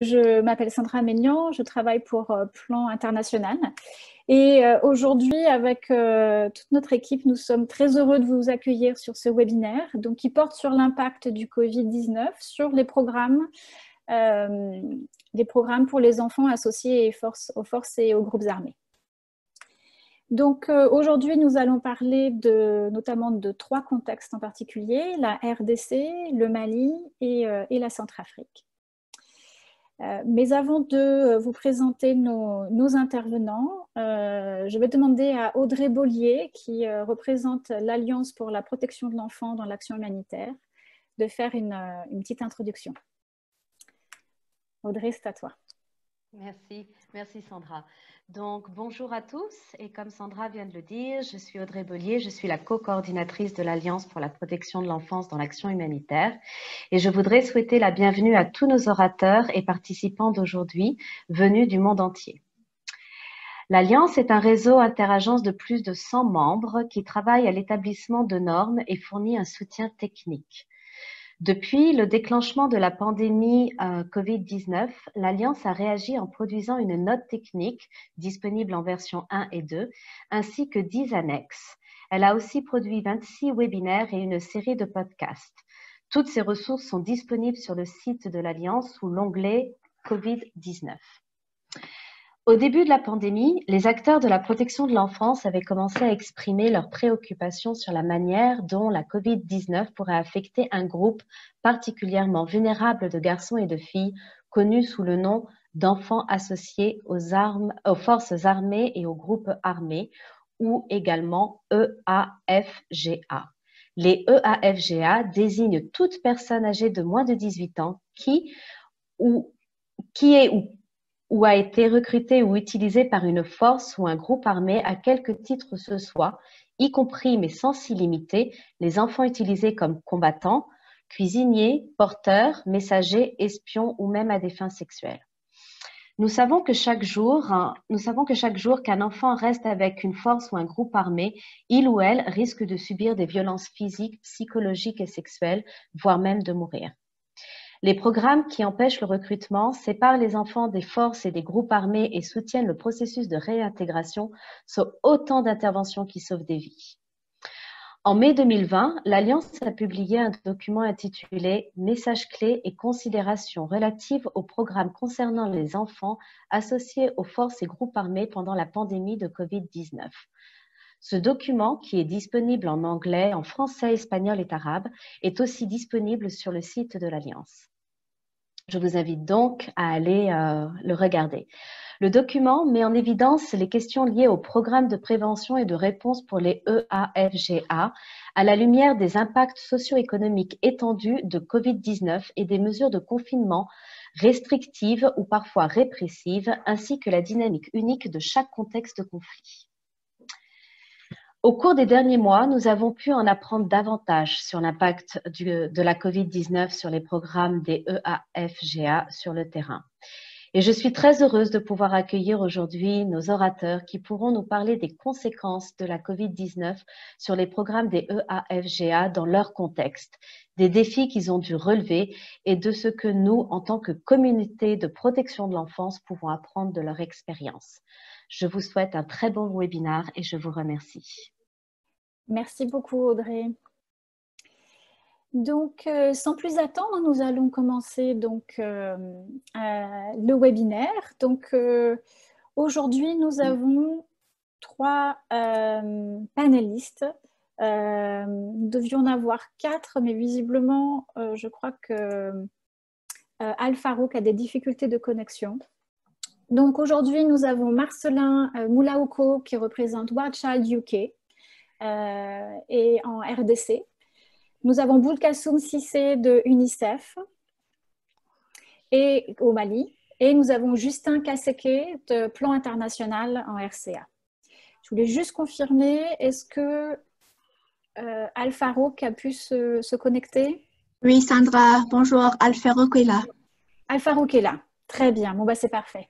Je m'appelle Sandra Ménian, je travaille pour euh, Plan International. Et euh, aujourd'hui, avec euh, toute notre équipe, nous sommes très heureux de vous accueillir sur ce webinaire donc, qui porte sur l'impact du Covid-19 sur les programmes, les programmes pour les enfants associés aux forces et aux groupes armés. Donc aujourd'hui, nous allons parler de, notamment de trois contextes en particulier, la RDC, le Mali et, et la Centrafrique. Euh, mais avant de euh, vous présenter nos, intervenants, euh, je vais demander à Audrey Bollier, qui représente l'Alliance pour la protection de l'enfant dans l'action humanitaire, de faire une, une petite introduction. Audrey, c'est à toi. Merci, merci Sandra. Donc, bonjour à tous. Et comme Sandra vient de le dire, je suis Audrey Bollier, je suis la co-coordinatrice de l'Alliance pour la protection de l'enfance dans l'action humanitaire. Et je voudrais souhaiter la bienvenue à tous nos orateurs et participants d'aujourd'hui venus du monde entier. L'Alliance est un réseau interagence de plus de 100 membres qui travaille à l'établissement de normes et fournit un soutien technique. Depuis le déclenchement de la pandémie euh, Covid-19, l'Alliance a réagi en produisant une note technique disponible en version 1 et 2, ainsi que 10 annexes. Elle a aussi produit 26 webinaires et une série de podcasts. Toutes ces ressources sont disponibles sur le site de l'Alliance sous l'onglet Covid-19. Au début de la pandémie, les acteurs de la protection de l'enfance avaient commencé à exprimer leurs préoccupations sur la manière dont la COVID-19 pourrait affecter un groupe particulièrement vulnérable de garçons et de filles connus sous le nom d'enfants associés aux, armes, aux forces armées et aux groupes armés, ou également EAFGA. Les EAFGA désignent toute personne âgée de moins de 18 ans qui, qui est ou ou a été recruté ou utilisé par une force ou un groupe armé à quelque titre ce soit, y compris mais sans s'y limiter, les enfants utilisés comme combattants, cuisiniers, porteurs, messagers, espions ou même à des fins sexuelles. Nous savons que chaque jour, hein, nous savons que chaque jour qu'un enfant reste avec une force ou un groupe armé, il ou elle risque de subir des violences physiques, psychologiques et sexuelles, voire même de mourir. Les programmes qui empêchent le recrutement séparent les enfants des forces et des groupes armés et soutiennent le processus de réintégration sont autant d'interventions qui sauvent des vies. En mai 2020, l'Alliance a publié un document intitulé Messages clés et considérations relatives aux programmes concernant les enfants associés aux forces et groupes armés pendant la pandémie de Covid-19. Ce document, qui est disponible en anglais, en français, espagnol et arabe, est aussi disponible sur le site de l'Alliance. Je vous invite donc à aller euh, le regarder. Le document met en évidence les questions liées au programme de prévention et de réponse pour les EAFGA à la lumière des impacts socio-économiques étendus de COVID-19 et des mesures de confinement restrictives ou parfois répressives, ainsi que la dynamique unique de chaque contexte de conflit. Au cours des derniers mois, nous avons pu en apprendre davantage sur l'impact de la COVID-19 sur les programmes des EAFGA sur le terrain. Et je suis très heureuse de pouvoir accueillir aujourd'hui nos orateurs qui pourront nous parler des conséquences de la COVID-19 sur les programmes des EAFGA dans leur contexte, des défis qu'ils ont dû relever et de ce que nous, en tant que communauté de protection de l'enfance, pouvons apprendre de leur expérience. Je vous souhaite un très bon webinaire et je vous remercie. Merci beaucoup Audrey. Donc, euh, sans plus attendre, nous allons commencer donc euh, le webinaire. Donc, euh, aujourd'hui, nous avons trois panélistes. nous devions en avoir quatre, mais visiblement, je crois que Alfarouk a des difficultés de connexion. Donc aujourd'hui, nous avons Marcelin euh, Moulaouko qui représente Wild Child UK euh, et en RDC. Nous avons Boulkassoum Sissé de UNICEF et au Mali. Et nous avons Justin Kaseke de Plan International en RCA. Je voulais juste confirmer, est-ce que euh, Alfarouk a pu se, connecter? Oui, Sandra, bonjour, Alfarouk est là. Alfarouk est là. Très bien, bon bah c'est parfait.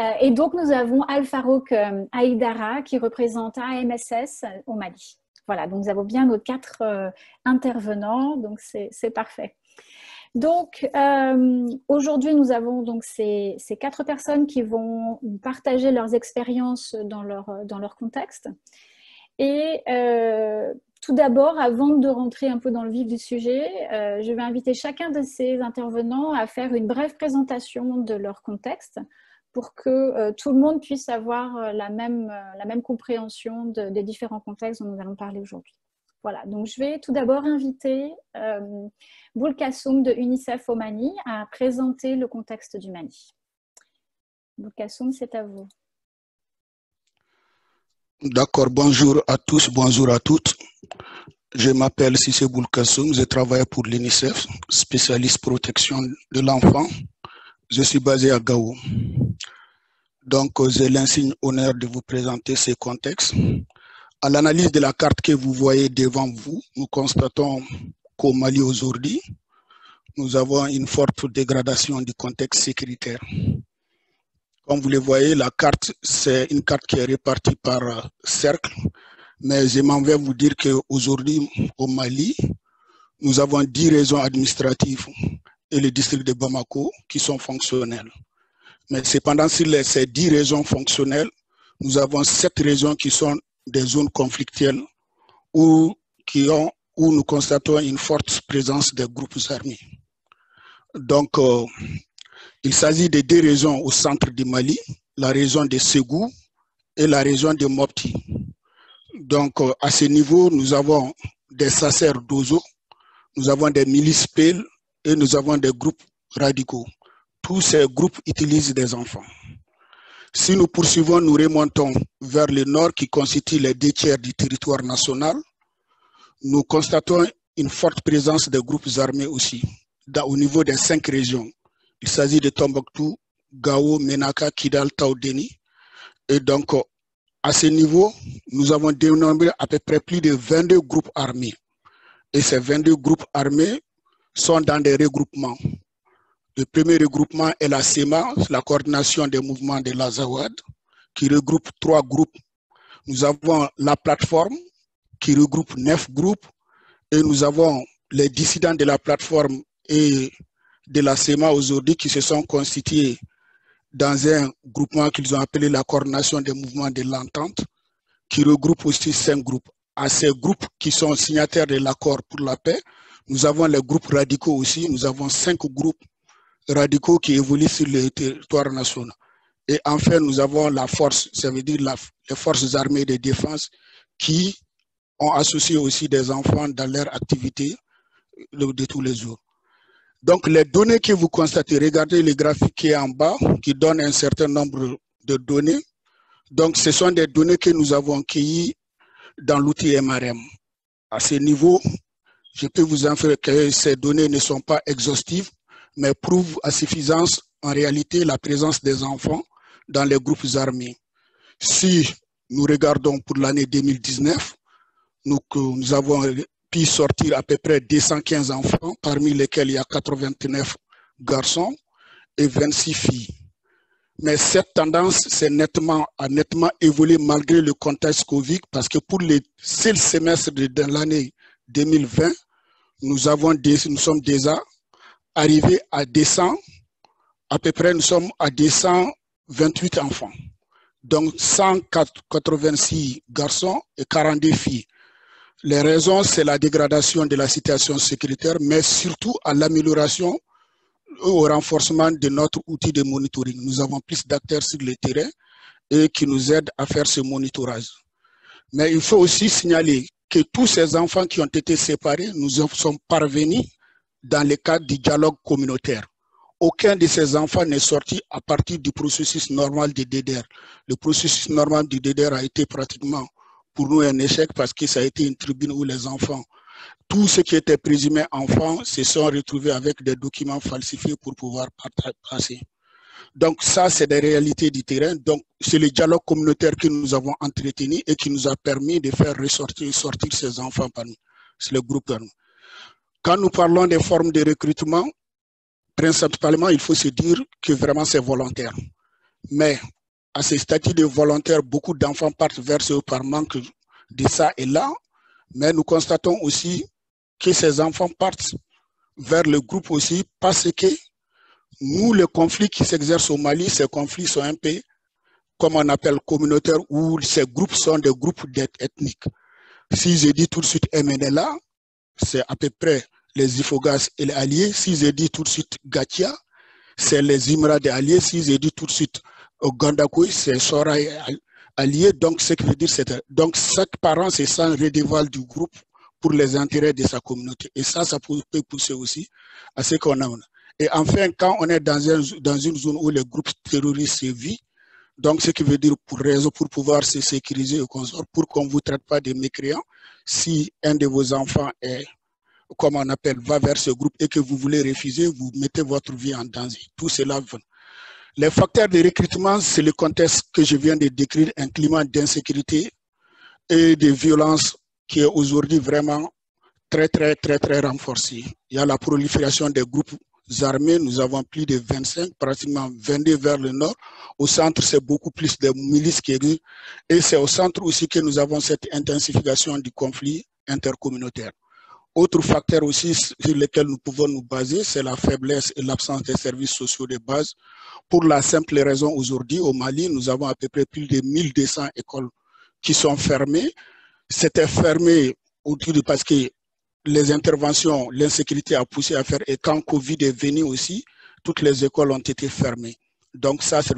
Euh, et donc nous avons Al Farouk euh, Aïdara qui représente AMSS au Mali. Voilà, donc nous avons bien nos quatre euh, intervenants, donc c'est parfait. Donc, aujourd'hui, nous avons donc ces, quatre personnes qui vont partager leurs expériences dans leur, dans leur contexte. Et tout d'abord, avant de rentrer un peu dans le vif du sujet, euh, je vais inviter chacun de ces intervenants à faire une brève présentation de leur contexte pour que tout le monde puisse avoir la même, la même compréhension des différents contextes dont nous allons parler aujourd'hui. Voilà, donc je vais tout d'abord inviter euh, de UNICEF au Mali à présenter le contexte du Mali. Boulkassoum, c'est à vous. D'accord, bonjour à tous, bonjour à toutes. Je m'appelle Sissé Boulkassoum, je travaille pour l'UNICEF, spécialiste protection de l'enfant. Je suis basé à Gao. Donc, j'ai l'insigne honneur de vous présenter ce contexte à l'analyse de la carte que vous voyez devant vous, nous constatons qu'au Mali aujourd'hui, nous avons une forte dégradation du contexte sécuritaire. Comme vous le voyez, la carte, c'est une carte qui est répartie par euh, cercle, mais je m'en vais vous dire qu'aujourd'hui, au Mali, nous avons 10 régions administratives et le district de Bamako qui sont fonctionnels. Mais cependant, sur ces 10 régions fonctionnelles, nous avons 7 régions qui sont des zones conflictuelles où, qui ont, où nous constatons une forte présence des groupes armés. Donc, euh, il s'agit de deux régions au centre du Mali, la région de Ségou et la région de Mopti. Donc, euh, à ce niveau, nous avons des sacerds d'Ozo, nous avons des milices PEL et nous avons des groupes radicaux. Tous ces groupes utilisent des enfants. Si nous poursuivons, nous remontons vers le nord qui constitue les deux tiers du territoire national. Nous constatons une forte présence de groupes armés aussi au niveau des cinq régions. Il s'agit de Tombouctou, Gao, Menaka, Kidal, Taoudeni. Et donc, à ce niveau, nous avons dénombré à peu près plus de 22 groupes armés. Et ces 22 groupes armés sont dans des regroupements. Le premier regroupement est la CEMA, la coordination des mouvements de l'Azawad, qui regroupe trois groupes. Nous avons la plateforme, qui regroupe neuf groupes, et nous avons les dissidents de la plateforme et de la CEMA aujourd'hui qui se sont constitués dans un groupement qu'ils ont appelé la coordination des mouvements de l'entente, qui regroupe aussi cinq groupes. À ces groupes qui sont signataires de l'accord pour la paix, nous avons les groupes radicaux aussi, nous avons cinq groupes radicaux qui évoluent sur le territoire national. Et enfin, nous avons la force, ça veut dire les forces armées de défense qui ont associé aussi des enfants dans leur activité de tous les jours. Donc, les données que vous constatez, regardez le graphique qui est en bas, qui donne un certain nombre de données. Donc, ce sont des données que nous avons cueillies dans l'outil MRM. À ce niveau, je peux vous informer que ces données ne sont pas exhaustives, mais prouve à suffisance en réalité la présence des enfants dans les groupes armés. Si nous regardons pour l'année 2019, nous, nous avons sortir à peu près 215 enfants, parmi lesquels il y a 89 garçons et 26 filles. Mais cette tendance s'est nettement, a nettement évolué malgré le contexte Covid, parce que pour le seul semestre de, l'année 2020, nous, avons nous sommes déjà arrivé à 200, à peu près nous sommes à 228 enfants. Donc 186 garçons et 42 filles. Les raisons, c'est la dégradation de la situation sécuritaire, mais surtout à l'amélioration au renforcement de notre outil de monitoring. Nous avons plus d'acteurs sur le terrain et qui nous aident à faire ce monitorage. Mais il faut aussi signaler que tous ces enfants qui ont été séparés, nous sommes parvenus dans le cadre du dialogue communautaire. Aucun de ces enfants n'est sorti à partir du processus normal du DDR. Le processus normal du DDR a été pratiquement pour nous un échec parce que ça a été une tribune où les enfants, tous ceux qui étaient présumés enfants, se sont retrouvés avec des documents falsifiés pour pouvoir passer. Donc ça, c'est des réalités du terrain. Donc c'est le dialogue communautaire que nous avons entretenu et qui nous a permis de faire ressortir sortir ces enfants parmi. C'est le groupe. Quand nous parlons des formes de recrutement, principalement, il faut se dire que vraiment c'est volontaire. Mais à ce statut de volontaire, beaucoup d'enfants partent vers ce par manque de ça et là. Mais nous constatons aussi que ces enfants partent vers le groupe aussi parce que nous, les conflits qui s'exercent au Mali, ces conflits sont un peu, comme on appelle, communautaires, où ces groupes sont des groupes ethniques. Si je dis tout de suite MNLA, c'est à peu près les Ifogas et les Alliés. Si je dis tout de suite Gatia, c'est les Imra des Alliés. Si je dis tout de suite Gandakoui, c'est Sora Alliés. Donc, ce qui veut dire, c'est donc chaque parent se sent redevable du groupe pour les intérêts de sa communauté. Et ça, ça peut pousser aussi à ce qu'on a. Et enfin, quand on est dans, un, dans une zone où les groupes terroristes vivent, donc ce qui veut dire pour raison, pour pouvoir se sécuriser au consort, pour qu'on ne vous traite pas de mécréants, si un de vos enfants est, comme on appelle, va vers ce groupe et que vous voulez refuser, vous mettez votre vie en danger. Tout cela Les facteurs de recrutement, c'est le contexte que je viens de décrire, un climat d'insécurité et de violence qui est aujourd'hui vraiment très, très, très, très renforcé. Il y a la prolifération des groupes armés, nous avons plus de 25, pratiquement 22 vers le nord. Au centre, c'est beaucoup plus de milices qui existent. Et c'est au centre aussi que nous avons cette intensification du conflit intercommunautaire. Autre facteur aussi sur lequel nous pouvons nous baser, c'est la faiblesse et l'absence des services sociaux de base. Pour la simple raison, aujourd'hui, au Mali, nous avons à peu près plus de 1200 écoles qui sont fermées. C'était fermé parce que les interventions, l'insécurité a poussé à faire. Et quand Covid est venu aussi, toutes les écoles ont été fermées. Donc ça, c'est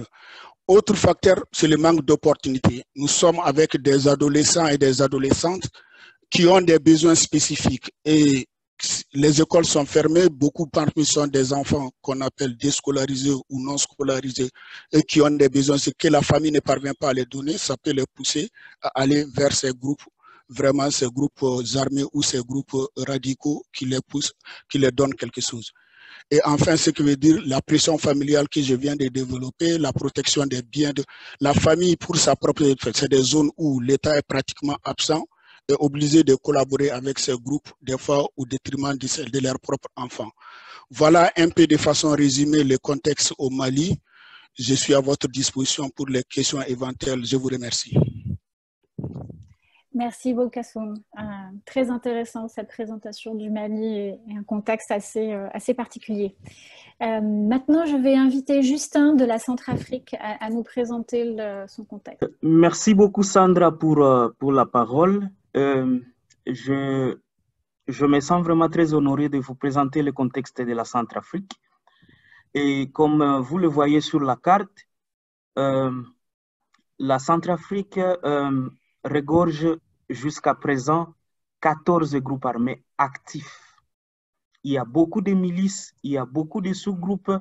autre facteur, c'est le manque d'opportunités. Nous sommes avec des adolescents et des adolescentes qui ont des besoins spécifiques et les écoles sont fermées. Beaucoup parmi sont des enfants qu'on appelle déscolarisés ou non scolarisés et qui ont des besoins que la famille ne parvient pas à les donner. Ça peut les pousser à aller vers ces groupes vraiment ces groupes armés ou ces groupes radicaux qui les poussent, qui les donnent quelque chose. Et enfin, ce qui veut dire la pression familiale que je viens de développer, la protection des biens de la famille pour sa propre, c'est des zones où l'État est pratiquement absent et obligé de collaborer avec ces groupes, des fois au détriment de, de leurs propres enfants. Voilà un peu de façon résumée le contexte au Mali. Je suis à votre disposition pour les questions éventuelles. Je vous remercie. Merci Bokassoum. Euh, très intéressant cette présentation du Mali et, un contexte assez, euh, assez particulier. Euh, maintenant, je vais inviter Justin de la Centrafrique à, nous présenter son contexte. Merci beaucoup Sandra pour, pour la parole. Je, je me sens vraiment très honoré de vous présenter le contexte de la Centrafrique. Et comme vous le voyez sur la carte, la Centrafrique regorge jusqu'à présent 14 groupes armés actifs. Il y a beaucoup de milices, il y a beaucoup de sous-groupes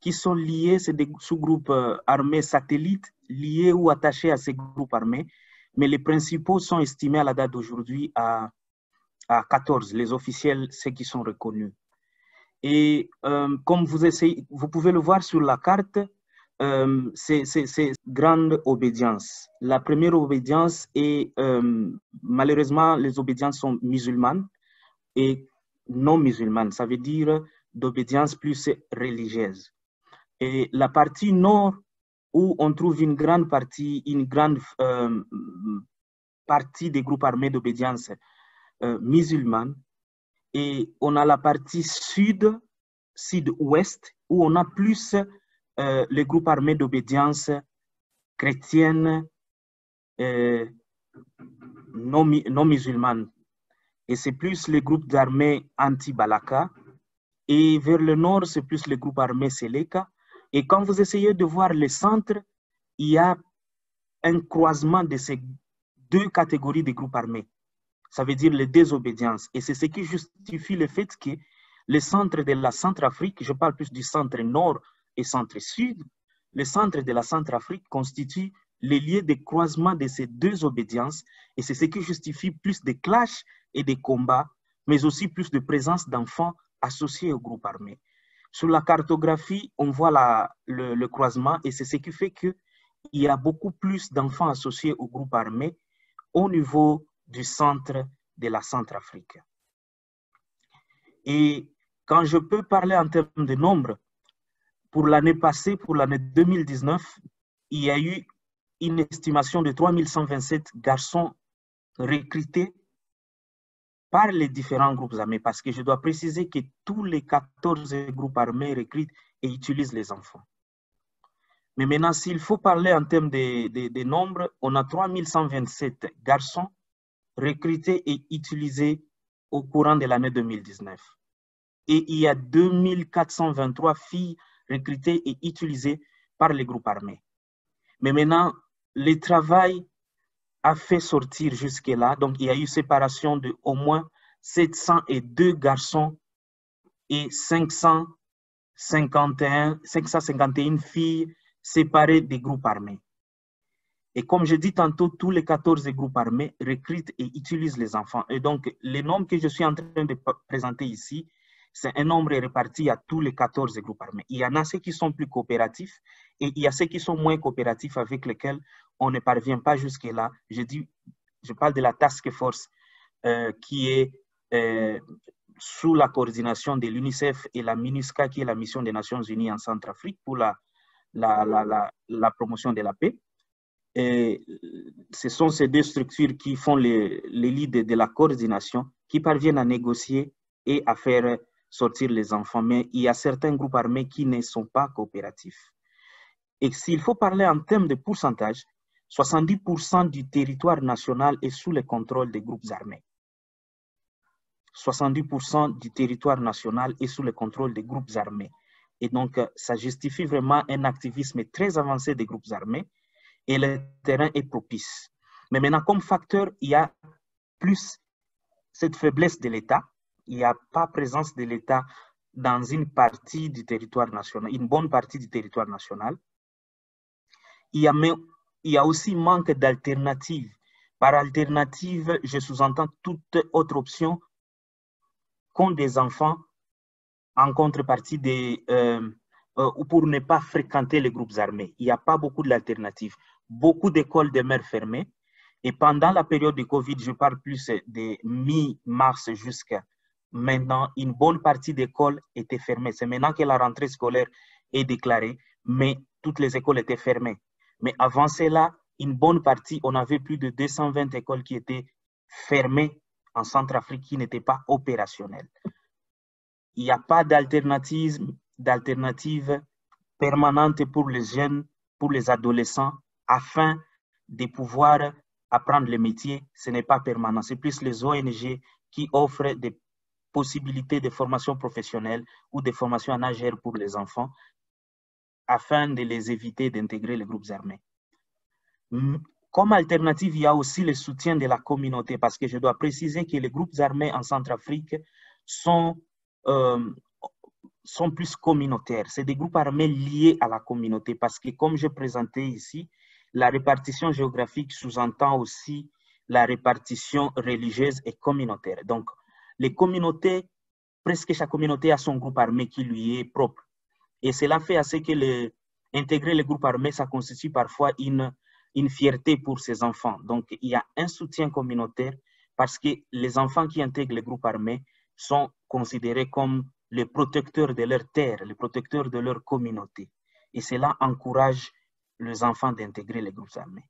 qui sont liés, c'est des sous-groupes euh, armés satellites liés ou attachés à ces groupes armés, mais les principaux sont estimés à la date d'aujourd'hui à, à 14, les officiels, ceux qui sont reconnus. Et euh, comme vous, essayez, vous pouvez le voir sur la carte, euh, c'est grande obédience. La première obédience est, euh, malheureusement, les obédiences sont musulmanes et non musulmanes. Ça veut dire d'obédience plus religieuse. Et la partie nord, où on trouve une grande partie, une grande euh, partie des groupes armés d'obédience musulmane, et on a la partie sud, sud-ouest, où on a plus euh, les groupes armés d'obédience chrétienne euh, non, non musulmane. Et c'est plus les groupes d'armées anti-Balaka. Et vers le nord, c'est plus les groupes armés Seleka. Et quand vous essayez de voir le centre, il y a un croisement de ces deux catégories de groupes armés. Ça veut dire les désobédiences. Et c'est ce qui justifie le fait que le centre de la Centrafrique, je parle plus du centre nord et centre-sud, le centre de la Centrafrique constitue les lieux de croisement de ces deux obédiences et c'est ce qui justifie plus de clashs et de combats, mais aussi plus de présence d'enfants associés au groupe armé. Sur la cartographie, on voit le, croisement et c'est ce qui fait qu'il y a beaucoup plus d'enfants associés au groupe armé au niveau du centre de la Centrafrique. Et quand je peux parler en termes de nombre, pour l'année passée, pour l'année 2019, il y a eu une estimation de 3127 garçons recrutés par les différents groupes armés, parce que je dois préciser que tous les 14 groupes armés recrutent et utilisent les enfants. Mais maintenant, s'il faut parler en termes de, de, nombres, on a 3127 garçons recrutés et utilisés au courant de l'année 2019. Et il y a 2423 filles recrutées et utilisées par les groupes armés. Mais maintenant, le travail a fait sortir jusque-là, donc il y a eu séparation de au moins 702 garçons et 551, 551 filles séparées des groupes armés. Et comme je dis tantôt, tous les 14 groupes armés recrutent et utilisent les enfants. Et donc, les nombres que je suis en train de présenter ici, c'est un nombre réparti à tous les 14 groupes armés. Il y en a ceux qui sont plus coopératifs et il y a ceux qui sont moins coopératifs avec lesquels on ne parvient pas jusque-là. Je, je parle de la task force euh, qui est euh, sous la coordination de l'UNICEF et la MINUSCA, qui est la mission des Nations Unies en Centrafrique pour la, la, la, promotion de la paix. Et ce sont ces deux structures qui font les, les leads de la coordination, qui parviennent à négocier et à faire sortir les enfants. Mais il y a certains groupes armés qui ne sont pas coopératifs. Et s'il faut parler en termes de pourcentage, 70% du territoire national est sous le contrôle des groupes armés. 70% du territoire national est sous le contrôle des groupes armés. Et donc, ça justifie vraiment un activisme très avancé des groupes armés et le terrain est propice. Mais maintenant, comme facteur, il y a plus cette faiblesse de l'État il n'y a pas présence de l'État dans une partie du territoire national, une bonne partie du territoire national. Il y a, aussi manque d'alternatives. Par alternative, je sous-entends toute autre option qu'ont des enfants en contrepartie euh, euh, ou pour ne pas fréquenter les groupes armés. Il n'y a pas beaucoup d'alternatives. Beaucoup d'écoles demeurent fermées. Et pendant la période de Covid, je parle plus de mi-mars jusqu'à maintenant, une bonne partie d'écoles étaient fermées. C'est maintenant que la rentrée scolaire est déclarée, mais toutes les écoles étaient fermées. Mais avant cela, une bonne partie, on avait plus de 220 écoles qui étaient fermées en Centrafrique, qui n'étaient pas opérationnelles. Il n'y a pas d'alternative, permanente pour les jeunes, pour les adolescents, afin de pouvoir apprendre le métier. Ce n'est pas permanent. C'est plus les ONG qui offrent des possibilités de formation professionnelle ou de formation en AGR pour les enfants afin de les éviter d'intégrer les groupes armés. Comme alternative, il y a aussi le soutien de la communauté parce que je dois préciser que les groupes armés en Centrafrique sont, euh, sont plus communautaires. C'est des groupes armés liés à la communauté parce que comme je présentais ici, la répartition géographique sous-entend aussi la répartition religieuse et communautaire. Donc, les communautés, presque chaque communauté a son groupe armé qui lui est propre. Et cela fait assez que le, intégrer les groupes armés, ça constitue parfois une, fierté pour ces enfants. Donc, il y a un soutien communautaire parce que les enfants qui intègrent les groupes armés sont considérés comme les protecteurs de leur terre, les protecteurs de leur communauté. Et cela encourage les enfants d'intégrer les groupes armés.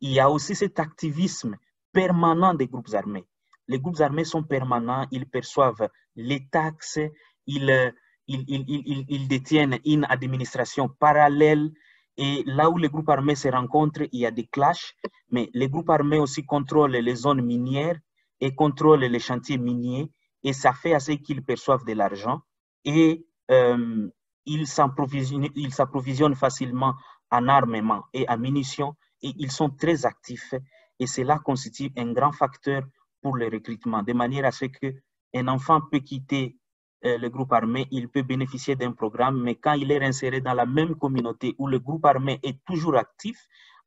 Il y a aussi cet activisme permanent des groupes armés les groupes armés sont permanents, ils perçoivent les taxes, ils, ils, détiennent une administration parallèle. Et là où les groupes armés se rencontrent, il y a des clashs, mais les groupes armés aussi contrôlent les zones minières et contrôlent les chantiers miniers. Et ça fait assez qu'ils perçoivent de l'argent et euh, ils s'approvisionnent facilement en armement et en munitions et ils sont très actifs. Et cela constitue un grand facteur pour le recrutement, de manière à ce qu'un enfant peut quitter euh, le groupe armé, il peut bénéficier d'un programme, mais quand il est inséré dans la même communauté où le groupe armé est toujours actif,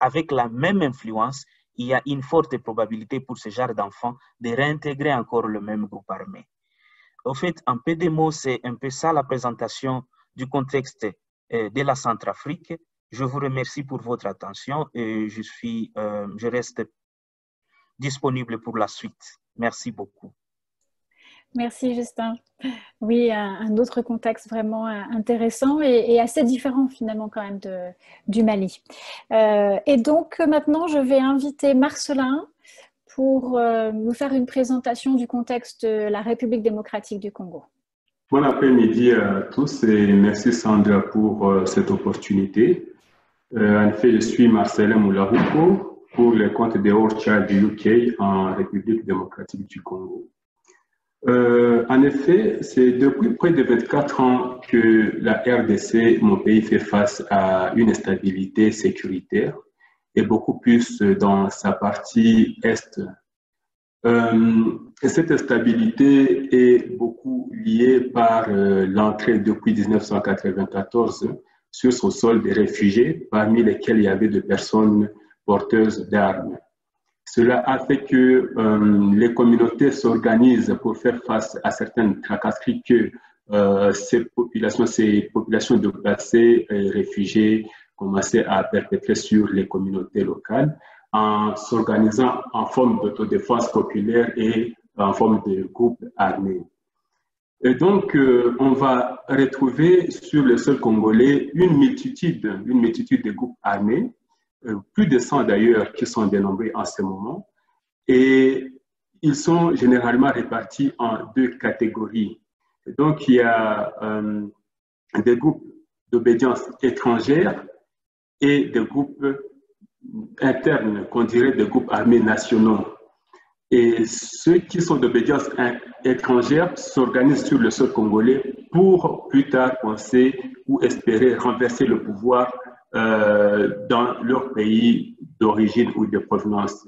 avec la même influence, il y a une forte probabilité pour ce genre d'enfant de réintégrer encore le même groupe armé. Au fait, en peu de mots, c'est un peu ça la présentation du contexte euh, de la Centrafrique. Je vous remercie pour votre attention et je, suis, euh, je reste disponible pour la suite. Merci beaucoup. Merci Justin. Oui, un, autre contexte vraiment euh, intéressant et, assez différent finalement quand même de, du Mali. Euh, et donc maintenant, je vais inviter Marcelin pour euh, nous faire une présentation du contexte de la République démocratique du Congo. Bon après-midi à tous et merci Sandra pour euh, cette opportunité. Euh, en effet, je suis Marcelin Moularouko pour le compte de Orcha du UK en République démocratique du Congo. Euh, en effet, c'est depuis près de 24 ans que la RDC, mon pays, fait face à une instabilité sécuritaire et beaucoup plus dans sa partie est. Euh, cette instabilité est beaucoup liée par euh, l'entrée depuis 1994 sur son sol des réfugiés, parmi lesquels il y avait des personnes porteuses d'armes. Cela a fait que euh, les communautés s'organisent pour faire face à certaines tracasseries que euh, ces populations, ces populations de placés et réfugiés commençaient à perpétrer sur les communautés locales en s'organisant en forme d'autodéfense populaire et en forme de groupes armés. Et donc, euh, on va retrouver sur le sol congolais une multitude, une multitude de groupes armés euh, plus de 100 d'ailleurs qui sont dénombrés en ce moment. Et ils sont généralement répartis en deux catégories. Donc, il y a euh, des groupes d'obédience étrangère et des groupes internes, qu'on dirait des groupes armés nationaux. Et ceux qui sont d'obédience étrangère s'organisent sur le sol congolais pour plus tard penser ou espérer renverser le pouvoir euh, dans leur pays d'origine ou de provenance.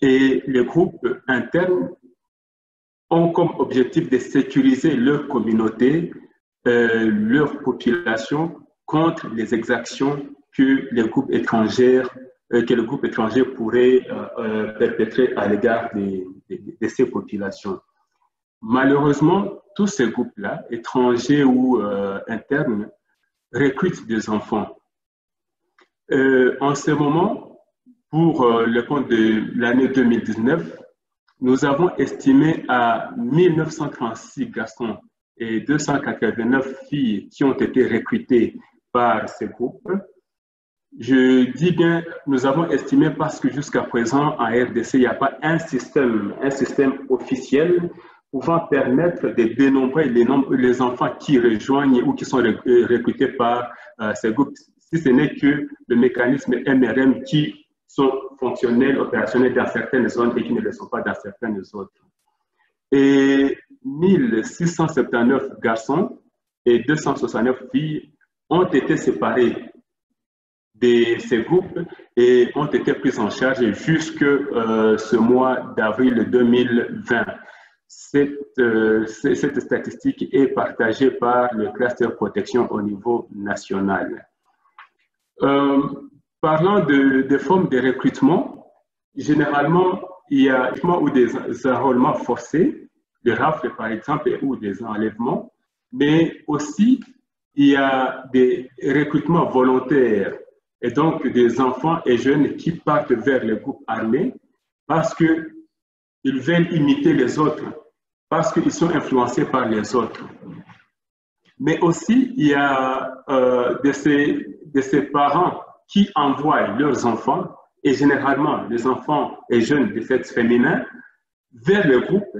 Et les groupes internes ont comme objectif de sécuriser leur communauté, euh, leur population contre les exactions que les groupes étrangers, euh, que le groupe étranger pourrait perpétrer à l'égard de, ces populations. Malheureusement, tous ces groupes-là, étrangers ou internes, recrutent des enfants euh, en ce moment, pour euh, le compte de l'année 2019, nous avons estimé à 1936 garçons et 289 filles qui ont été recrutés par ces groupes. Je dis bien, nous avons estimé parce que jusqu'à présent, en RDC, il n'y a pas un système, un système officiel pouvant permettre de dénombrer les, les enfants qui rejoignent ou qui sont recrutés par euh, ces groupes si ce n'est que le mécanisme MRM qui sont fonctionnels, opérationnels dans certaines zones et qui ne le sont pas dans certaines autres. Et 1679 garçons et 269 filles ont été séparés de ces groupes et ont été pris en charge jusque euh, ce mois d'avril 2020. Cette, euh, cette statistique est partagée par le cluster protection au niveau national. Euh, parlant de, des formes de recrutement, généralement, il y a des enrôlements forcés, des rafles par exemple, ou des enlèvements, mais aussi il y a des recrutements volontaires et donc des enfants et jeunes qui partent vers les groupes armés parce qu'ils veulent imiter les autres, parce qu'ils sont influencés par les autres. Mais aussi, il y a euh, de, ces, de ces parents qui envoient leurs enfants, et généralement les enfants et jeunes de sexe féminin, vers le groupe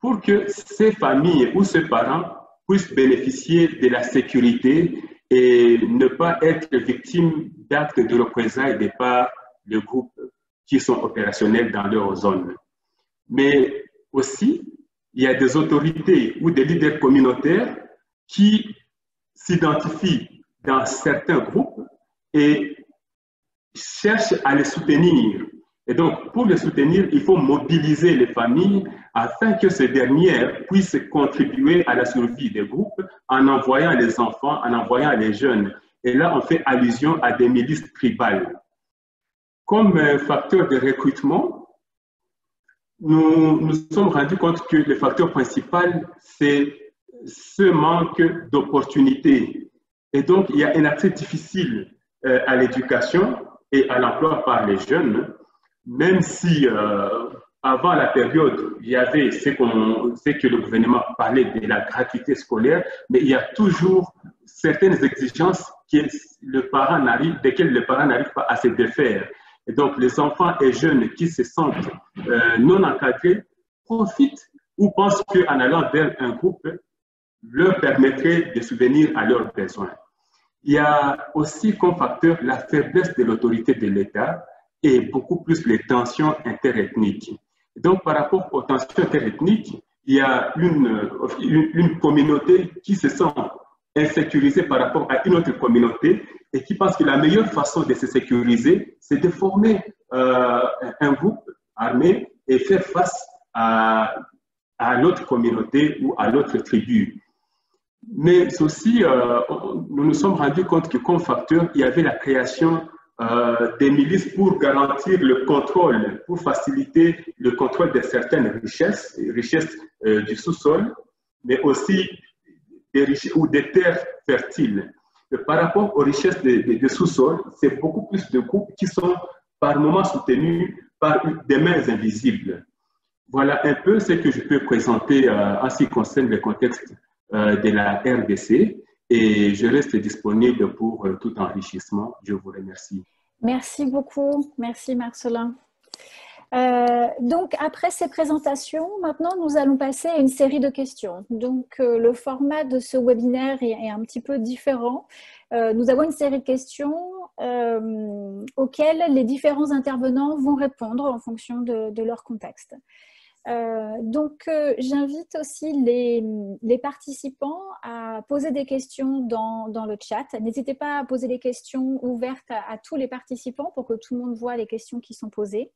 pour que ces familles ou ces parents puissent bénéficier de la sécurité et ne pas être victimes d'actes de représailles de par le groupe qui sont opérationnels dans leur zone. Mais aussi, il y a des autorités ou des leaders communautaires qui s'identifient dans certains groupes et cherchent à les soutenir. Et donc, pour les soutenir, il faut mobiliser les familles afin que ces dernières puissent contribuer à la survie des groupes en envoyant les enfants, en envoyant les jeunes. Et là, on fait allusion à des milices tribales. Comme facteur de recrutement, nous nous sommes rendus compte que le facteur principal, c'est ce manque d'opportunités. Et donc, il y a un accès difficile euh, à l'éducation et à l'emploi par les jeunes, même si euh, avant la période, il y avait ce, ce que le gouvernement parlait de la gratuité scolaire, mais il y a toujours certaines exigences que le parent desquelles le parent n'arrive pas à se défaire. Et donc, les enfants et jeunes qui se sentent euh, non encadrés profitent ou pensent qu'en allant vers un groupe leur permettrait de subvenir à leurs besoins. Il y a aussi comme facteur la faiblesse de l'autorité de l'État et beaucoup plus les tensions interethniques. Donc, par rapport aux tensions interethniques, il y a une, une, communauté qui se sent insécurisée par rapport à une autre communauté et qui pense que la meilleure façon de se sécuriser, c'est de former euh, un groupe armé et faire face à, à l'autre communauté ou à l'autre tribu. Mais aussi, euh, nous nous sommes rendus compte que comme facteur, il y avait la création euh, des milices pour garantir le contrôle, pour faciliter le contrôle de certaines richesses, richesses euh, du sous-sol, mais aussi des richesses ou des terres fertiles. par rapport aux richesses des sous-sol, c'est beaucoup plus de groupes qui sont par moments soutenus par des mains invisibles. Voilà un peu ce que je peux présenter en ce qui concerne le contexte de la RDC et je reste disponible pour euh, tout enrichissement. Je vous remercie. Merci beaucoup. Merci Marcelin. Euh, donc, après ces présentations, maintenant, nous allons passer à une série de questions. Donc, euh, le format de ce webinaire est, un petit peu différent. nous avons une série de questions auxquelles les différents intervenants vont répondre en fonction de leur contexte. Euh, donc, euh, j'invite aussi les, participants à poser des questions dans, le chat. N'hésitez pas à poser des questions ouvertes à, tous les participants pour que tout le monde voit les questions qui sont posées.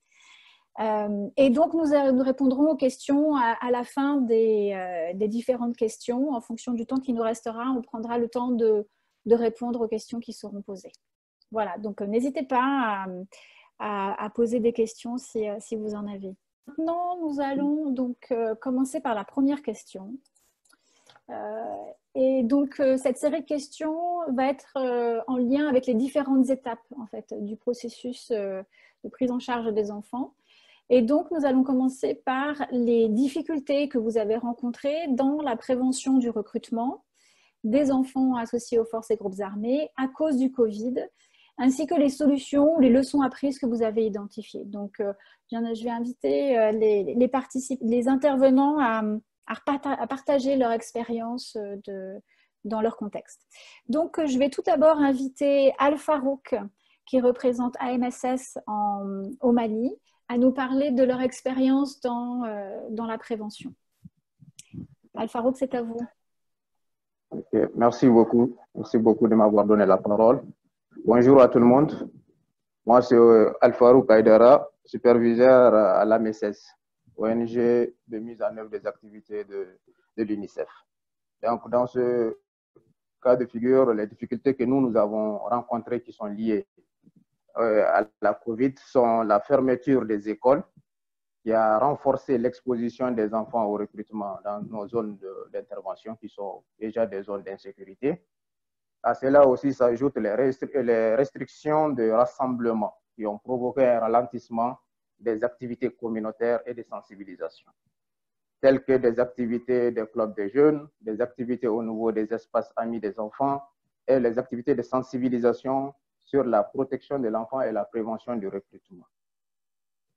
Euh, et donc, nous, répondrons aux questions à, la fin des, différentes questions. En fonction du temps qui nous restera, on prendra le temps de, répondre aux questions qui seront posées. Voilà, donc n'hésitez pas à, poser des questions si vous en avez. Maintenant, nous allons donc euh, commencer par la première question. Euh, et donc, euh, cette série de questions va être en lien avec les différentes étapes en fait, du processus de prise en charge des enfants. Et donc, nous allons commencer par les difficultés que vous avez rencontrées dans la prévention du recrutement des enfants associés aux forces et groupes armés à cause du Covid ainsi que les solutions, les leçons apprises que vous avez identifiées. Donc, euh, je vais inviter euh, les, les intervenants à, partager leur expérience euh, dans leur contexte. Donc, je vais tout d'abord inviter Al Farouk, qui représente AMSS au Mali, à nous parler de leur expérience dans, dans la prévention. Al Farouk, c'est à vous. Merci beaucoup. Merci beaucoup de m'avoir donné la parole. Bonjour à tout le monde. Moi, c'est euh, Alfarou Kaidara, superviseur à l'AMSS, ONG de mise en œuvre des activités de, de l'UNICEF. Donc, dans ce cas de figure, les difficultés que nous, nous avons rencontrées qui sont liées euh, à la COVID sont la fermeture des écoles, qui a renforcé l'exposition des enfants au recrutement dans nos zones d'intervention, qui sont déjà des zones d'insécurité à cela aussi s'ajoutent les, restrictions de rassemblement qui ont provoqué un ralentissement des activités communautaires et de sensibilisation, telles que des activités des clubs de jeunes, des activités au niveau des espaces amis des enfants et les activités de sensibilisation sur la protection de l'enfant et la prévention du recrutement.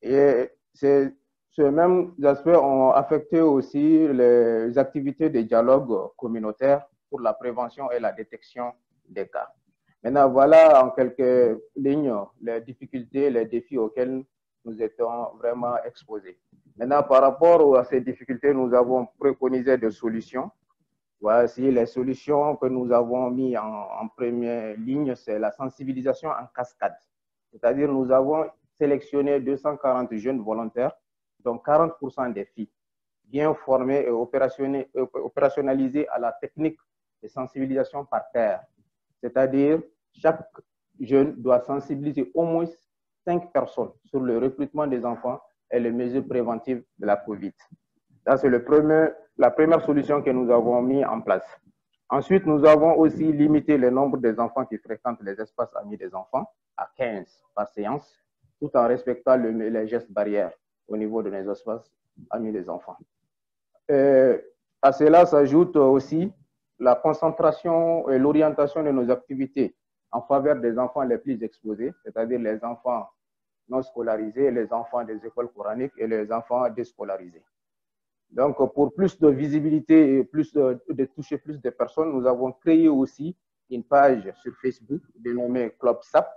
Et ces, ces mêmes aspects ont affecté aussi les activités de dialogue communautaire pour la prévention et la détection des cas. Maintenant, voilà en quelques lignes les difficultés, les défis auxquels nous étions vraiment exposés. Maintenant, par rapport à ces difficultés, nous avons préconisé des solutions. Voici les solutions que nous avons mis en, en première ligne, c'est la sensibilisation en cascade. C'est-à-dire, nous avons sélectionné 240 jeunes volontaires, dont 40% des filles, bien formées et opérationnalisées à la technique de sensibilisation par terre. C'est-à-dire, chaque jeune doit sensibiliser au moins cinq personnes sur le recrutement des enfants et les mesures préventives de la COVID. Ça, c'est la première solution que nous avons mis en place. Ensuite, nous avons aussi limité le nombre des enfants qui fréquentent les espaces amis des enfants à 15 par séance, tout en respectant les gestes barrières au niveau de nos espaces amis des enfants. Et à cela s'ajoute aussi la concentration et l'orientation de nos activités en faveur des enfants les plus exposés, c'est-à-dire les enfants non scolarisés, les enfants des écoles coraniques et les enfants déscolarisés. Donc, pour plus de visibilité et plus de, toucher plus de personnes, nous avons créé aussi une page sur Facebook dénommée Club SAP,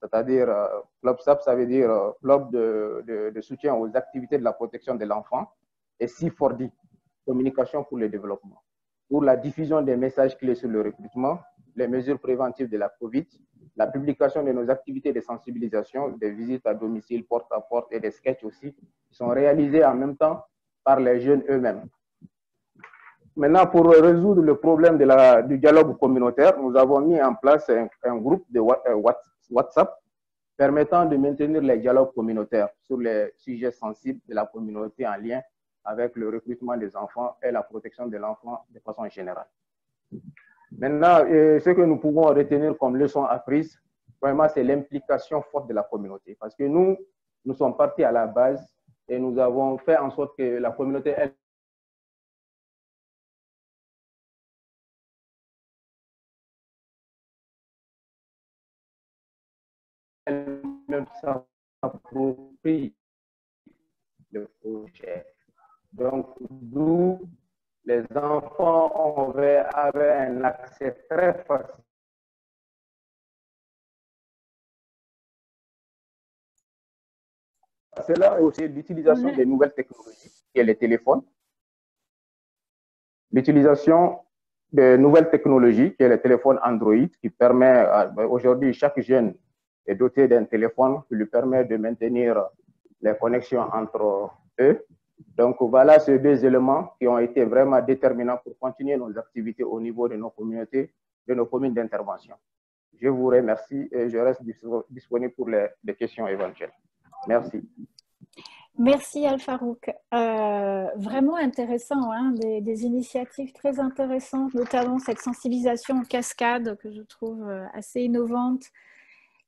c'est-à-dire euh, Club SAP, ça veut dire euh, Club de, de, soutien aux activités de la protection de l'enfant, et C4D, Communication pour le développement, pour la diffusion des messages clés sur le recrutement, les mesures préventives de la COVID, la publication de nos activités de sensibilisation, des visites à domicile, porte à porte et des sketchs aussi, sont réalisés en même temps par les jeunes eux-mêmes. Maintenant, pour résoudre le problème de la, du dialogue communautaire, nous avons mis en place un, groupe de euh, WhatsApp permettant de maintenir les dialogues communautaires sur les sujets sensibles de la communauté en lien avec le recrutement des enfants et la protection de l'enfant de façon générale. Maintenant, euh, ce que nous pouvons retenir comme leçon apprise, vraiment, c'est l'implication forte de la communauté. Parce que nous, nous sommes partis à la base et nous avons fait en sorte que la communauté, elle, elle-même s'approprie le projet. Donc, nous, les enfants avaient, un accès très facile. C'est là aussi l'utilisation des nouvelles technologies, qui est les téléphones. L'utilisation des nouvelles technologies, qui est le téléphone Android, qui permet, ben, aujourd'hui, chaque jeune est doté d'un téléphone qui lui permet de maintenir les connexions entre eux donc voilà ces deux éléments qui ont été vraiment déterminants pour continuer nos activités au niveau de nos communautés, de nos communes d'intervention. Je vous remercie et je reste disponible pour les, questions éventuelles. Merci. Merci Al-Farouk. Euh, vraiment intéressant, hein, des, des, initiatives très intéressantes, notamment cette sensibilisation en cascade que je trouve euh, assez innovante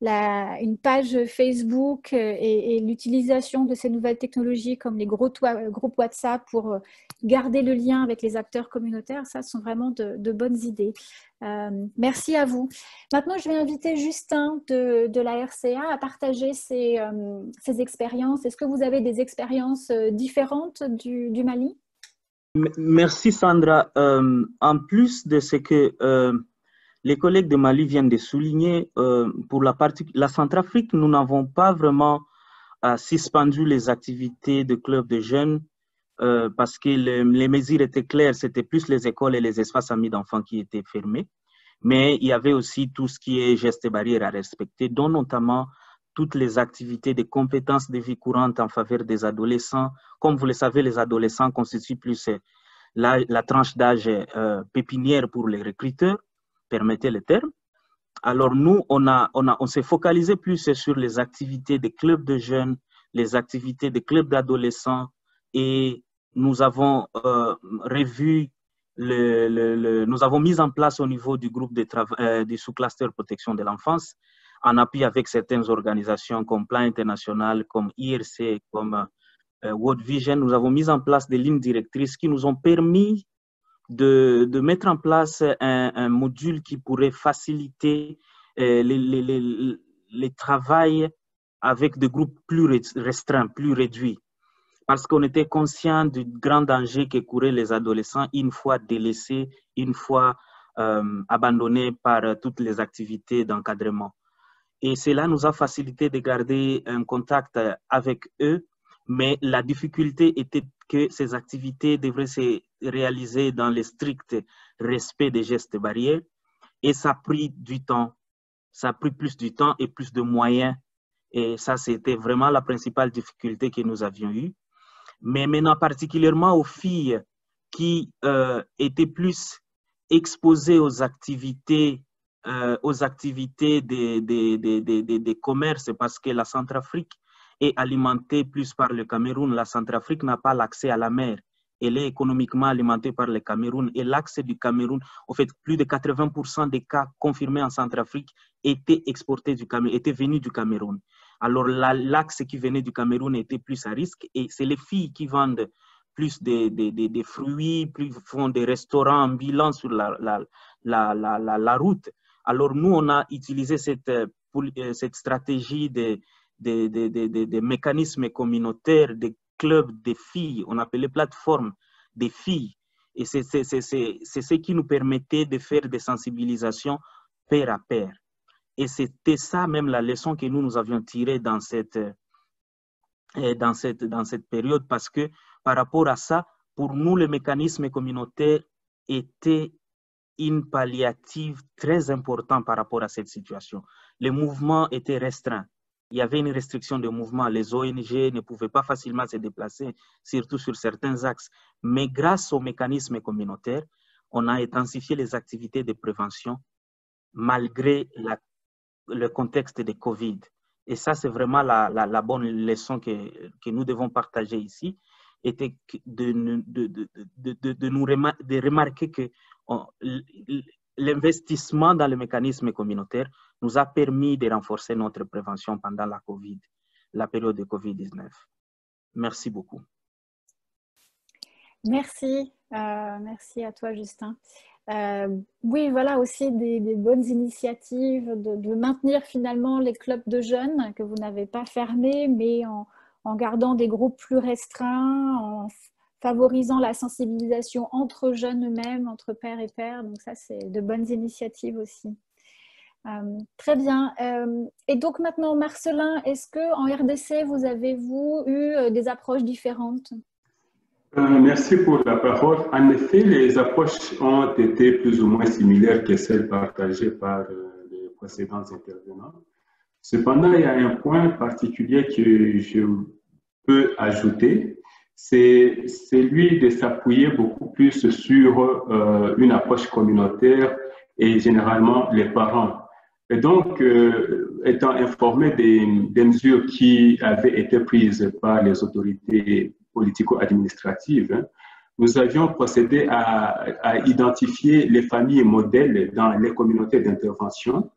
une page Facebook euh, et, l'utilisation de ces nouvelles technologies comme les gros groupes WhatsApp pour euh, garder le lien avec les acteurs communautaires, ça sont vraiment de, bonnes idées. Euh, merci à vous. Maintenant, je vais inviter Justin de, la RCA à partager ses, expériences. Est-ce que vous avez des expériences différentes du, du Mali? Merci Sandra. en plus de ce que les collègues de Mali viennent de souligner, euh, pour la, partie, la Centrafrique, nous n'avons pas vraiment euh, suspendu les activités de clubs de jeunes euh, parce que les mesures étaient claires, c'était plus les écoles et les espaces amis d'enfants qui étaient fermés. Mais il y avait aussi tout ce qui est gestes et barrières à respecter, dont notamment toutes les activités de compétences de vie courante en faveur des adolescents. Comme vous le savez, les adolescents constituent plus la, la tranche d'âge pépinière pour les recruteurs permettez le terme. Alors nous, on, a, on, a, on s'est focalisé plus sur les activités des clubs de jeunes, les activités des clubs d'adolescents et nous avons euh, revu, le, le, nous avons mis en place au niveau du groupe de euh, du sous-cluster protection de l'enfance, en appui avec certaines organisations comme Plan International, comme IRC, comme euh, World Vision, nous avons mis en place des lignes directrices qui nous ont permis de, de mettre en place un, un, module qui pourrait faciliter euh, les, les, les, les travail avec des groupes plus restreints, plus réduits. Parce qu'on était conscient du grand danger que couraient les adolescents une fois délaissés, une fois euh, abandonnés par toutes les activités d'encadrement. Et cela nous a facilité de garder un contact avec eux, mais la difficulté était que ces activités devraient se réaliser dans le strict respect des gestes barrières et ça a pris du temps. Ça a pris plus du temps et plus de moyens. Et ça, c'était vraiment la principale difficulté que nous avions eue. Mais maintenant, particulièrement aux filles qui euh, étaient plus exposées aux activités, euh, aux activités des, des, des, des, commerces, parce que la Centrafrique est alimentée plus par le Cameroun. La Centrafrique n'a pas l'accès à la mer. Elle est économiquement alimentée par le Cameroun. Et l'accès du Cameroun, en fait, plus de 80% des cas confirmés en Centrafrique étaient exportés du Cameroun, étaient venus du Cameroun. Alors, l'axe qui venait du Cameroun était plus à risque. Et c'est les filles qui vendent plus de, fruits, plus font des restaurants ambulants sur la, route. Alors, nous, on a utilisé cette, euh, cette stratégie de des, des, des, des, mécanismes communautaires, des clubs des filles, on appelait plateformes des filles. Et c'est ce qui nous permettait de faire des sensibilisations pair à pair. Et c'était ça même la leçon que nous, nous avions tirée dans cette, euh, dans, cette, dans cette période, parce que par rapport à ça, pour nous, le mécanisme communautaire était une palliative très importante par rapport à cette situation. Le mouvement était restreint. Il y avait une restriction de mouvement. Les ONG ne pouvaient pas facilement se déplacer, surtout sur certains axes. Mais grâce au mécanisme communautaire, on a intensifié les activités de prévention malgré la, le contexte de Covid. Et ça, c'est vraiment la, la, la, bonne leçon que, que nous devons partager ici, était de, de, de, de, nous de remarquer que l'investissement dans le mécanisme communautaire nous a permis de renforcer notre prévention pendant la COVID, la période de COVID-19. Merci beaucoup. Merci, euh, merci à toi Justin. Euh, oui, voilà aussi des, bonnes initiatives de, maintenir finalement les clubs de jeunes que vous n'avez pas fermés, mais en, gardant des groupes plus restreints, en favorisant la sensibilisation entre jeunes eux-mêmes, entre pères et pères. Donc ça, c'est de bonnes initiatives aussi. Euh, très bien. Euh, et donc maintenant, Marcelin, est-ce que en RDC, vous avez vous eu euh, des approches différentes? Merci pour la parole. En effet, les approches ont été plus ou moins similaires que celles partagées par les précédents intervenants. Cependant, il y a un point particulier que je peux ajouter, c'est celui de s'appuyer beaucoup plus sur une approche communautaire et généralement les parents et donc, euh, étant informé des, mesures qui avaient été prises par les autorités politico-administratives, hein, nous avions procédé à, à, identifier les familles modèles dans les communautés d'intervention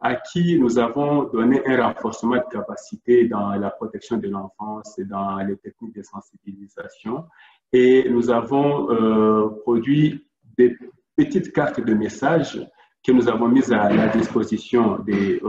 à qui nous avons donné un renforcement de capacité dans la protection de l'enfance et dans les techniques de sensibilisation. Et nous avons euh, produit des petites cartes de messages que nous avons mis à la disposition de,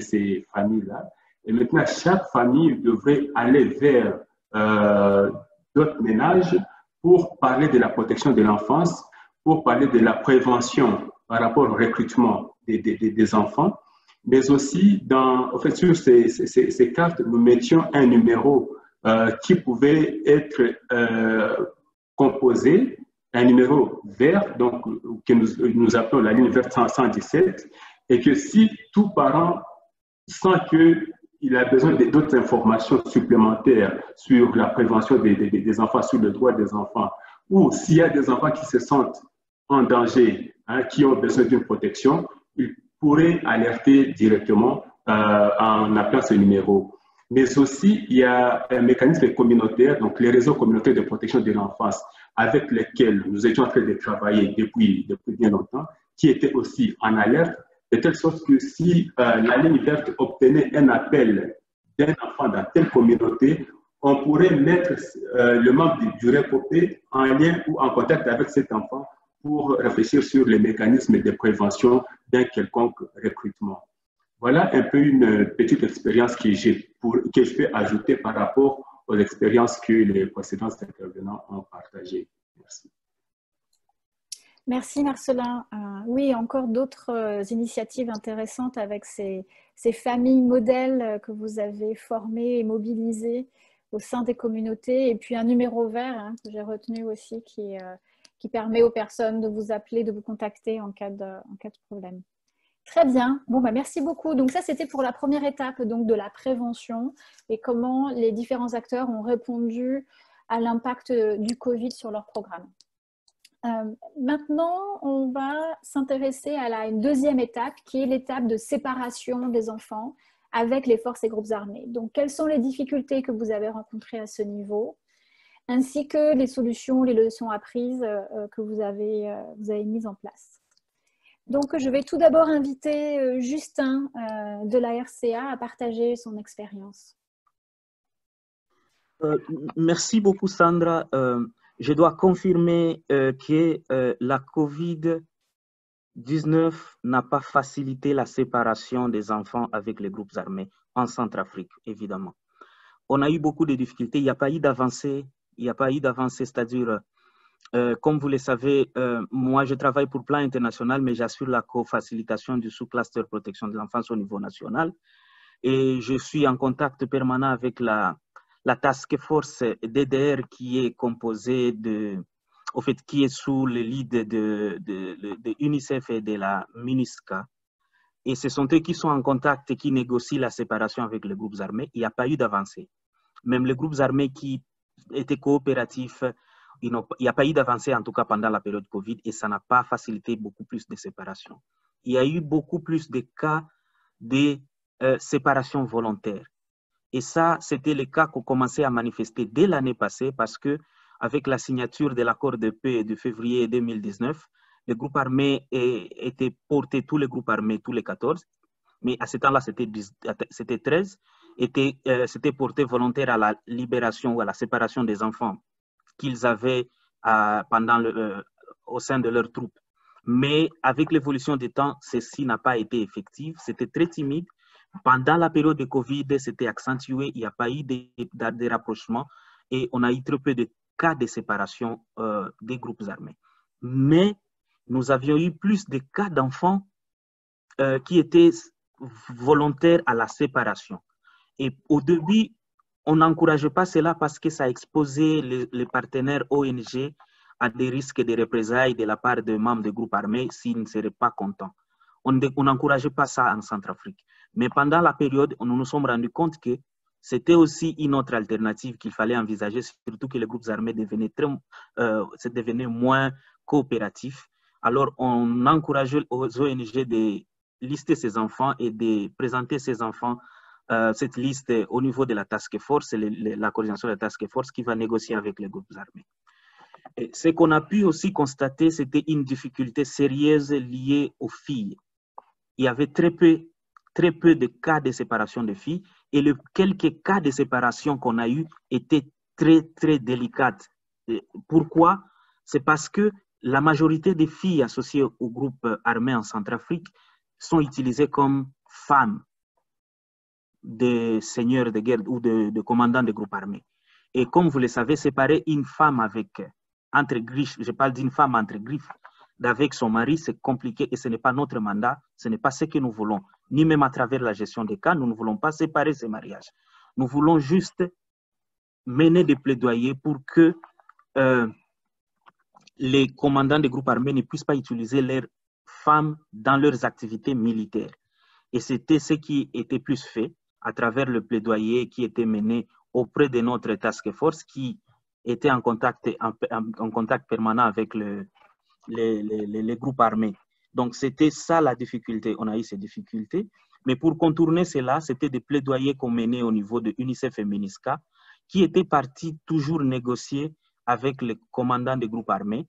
ces familles-là. Et maintenant, chaque famille devrait aller vers euh, d'autres ménages pour parler de la protection de l'enfance, pour parler de la prévention par rapport au recrutement des, enfants, mais aussi dans, en fait, sur ces cartes, nous mettions un numéro euh, qui pouvait être euh, composé un numéro vert, donc, que nous, appelons la ligne verte 117, et que si tout parent sent qu'il a besoin d'autres informations supplémentaires sur la prévention des, des, enfants, sur le droit des enfants, ou s'il y a des enfants qui se sentent en danger, hein, qui ont besoin d'une protection, il pourrait alerter directement euh, en appelant ce numéro. Mais aussi, il y a un mécanisme communautaire, donc les réseaux communautaires de protection de l'enfance avec lesquels nous étions en train de travailler depuis, depuis bien longtemps, qui étaient aussi en alerte, de telle sorte que si euh, la ligne verte obtenait un appel d'un enfant dans telle communauté, on pourrait mettre euh, le membre du, du en lien ou en contact avec cet enfant pour réfléchir sur les mécanismes de prévention d'un quelconque recrutement. Voilà un peu une petite expérience que, que je peux ajouter par rapport aux expériences que les précédents intervenants ont partagées. Merci. Merci Marcelin. Euh, oui, encore d'autres euh, initiatives intéressantes avec ces, familles modèles que vous avez formées et mobilisées au sein des communautés. Et puis un numéro vert hein, que j'ai retenu aussi qui, euh, permet aux personnes de vous appeler, de vous contacter en cas de problème. Très bien. Bon, bah, merci beaucoup. Donc ça, c'était pour la première étape donc, de la prévention et comment les différents acteurs ont répondu à l'impact du Covid sur leur programme. Euh, maintenant, on va s'intéresser à la, une deuxième étape qui est l'étape de séparation des enfants avec les forces et groupes armés. Donc, quelles sont les difficultés que vous avez rencontrées à ce niveau ainsi que les solutions, les leçons apprises euh, que vous avez, euh, vous avez mises en place? Donc, je vais tout d'abord inviter euh, Justin euh, de la RCA à partager son expérience. Euh, merci beaucoup, Sandra. Je dois confirmer que la COVID Covid-19 n'a pas facilité la séparation des enfants avec les groupes armés en Centrafrique, évidemment. On a eu beaucoup de difficultés, il n'y a pas eu d'avancée, il n'y a pas eu d'avancée, c'est-à-dire, euh, comme vous le savez, euh, moi je travaille pour Plan International, mais j'assure la co-facilitation du sous-cluster protection de l'enfance au niveau national. Et je suis en contact permanent avec la, task force DDR qui est composée de au fait, qui est sous le lead de, de, UNICEF et de la MINUSCA. Et ce sont eux qui sont en contact et qui négocient la séparation avec les groupes armés. Il n'y a pas eu d'avancée. Même les groupes armés qui étaient coopératifs, il n'y a pas eu d'avancée, en tout cas pendant la période Covid, et ça n'a pas facilité beaucoup plus de séparation. Il y a eu beaucoup plus de cas de euh, séparation volontaire. Et ça, c'était le cas qu'on commençait à manifester dès l'année passée parce que avec la signature de l'accord de paix de février 2019, les groupes armés étaient portés, tous les groupes armés, tous les 14, mais à ce temps-là, c'était 13, étaient, euh, s'étaient portés volontaires à la libération ou à la séparation des enfants qu'ils avaient euh, pendant le, euh, au sein de leurs troupes. Mais avec l'évolution des temps, ceci n'a pas été effectif. C'était très timide. Pendant la période de Covid, c'était accentué. Il n'y a pas eu de, rapprochement et on a eu très peu de cas de séparation euh, des groupes armés. Mais nous avions eu plus de cas d'enfants qui étaient volontaires à la séparation. Et au début, on n'encourageait pas cela parce que ça exposait les, partenaires ONG à des risques de représailles de la part de membres des groupes armés s'ils ne seraient pas contents. On n'encourageait pas ça en Centrafrique. Mais pendant la période, nous nous sommes rendus compte que c'était aussi une autre alternative qu'il fallait envisager, surtout que les groupes armés devenaient, très, euh, moins coopératifs. Alors, on encourageait aux ONG de lister ces enfants et de présenter ces enfants, euh, cette liste au niveau de la task force, la coordination de la task force qui va négocier avec les groupes armés. Ce qu'on a pu aussi constater, c'était une difficulté sérieuse liée aux filles. Il y avait très peu, très peu de cas de séparation de filles et les quelques cas de séparation qu'on a eu étaient très, très délicates. Pourquoi? C'est parce que la majorité des filles associées au groupe armé en Centrafrique sont utilisées comme femmes de seigneurs de guerre ou de, commandants de groupes armés. Et comme vous le savez, séparer une femme avec, entre griffes, je parle d'une femme entre griffes, d'avec son mari, c'est compliqué et ce n'est pas notre mandat, ce n'est pas ce que nous voulons ni même à travers la gestion des cas. Nous ne voulons pas séparer ces mariages. Nous voulons juste mener des plaidoyers pour que euh, les commandants des groupes armés ne puissent pas utiliser leurs femmes dans leurs activités militaires. Et c'était ce qui était plus fait à travers le plaidoyer qui était mené auprès de notre task force qui était en contact, en, contact permanent avec le, les, les groupes armés. Donc, c'était ça la difficulté. On a eu ces difficultés. Mais pour contourner cela, c'était des plaidoyers qu'on menait au niveau de UNICEF et MINISCA, qui étaient partis toujours négocier avec les commandants des groupes armés,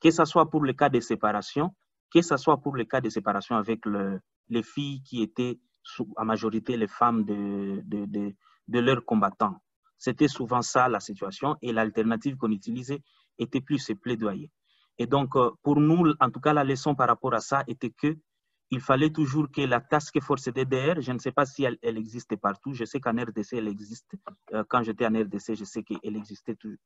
que ce soit pour le cas de séparation, que ce soit pour le cas de séparation avec les filles qui étaient en majorité les femmes de, de, de, de leurs combattants. C'était souvent ça la situation et l'alternative qu'on utilisait était plus ces plaidoyers. Et donc, euh, pour nous, en tout cas, la leçon par rapport à ça était que il fallait toujours que la task force DDR, je ne sais pas si elle, elle existe partout, je sais qu'en RDC, elle existe. Euh, quand j'étais en RDC, je sais qu'elle existait toujours.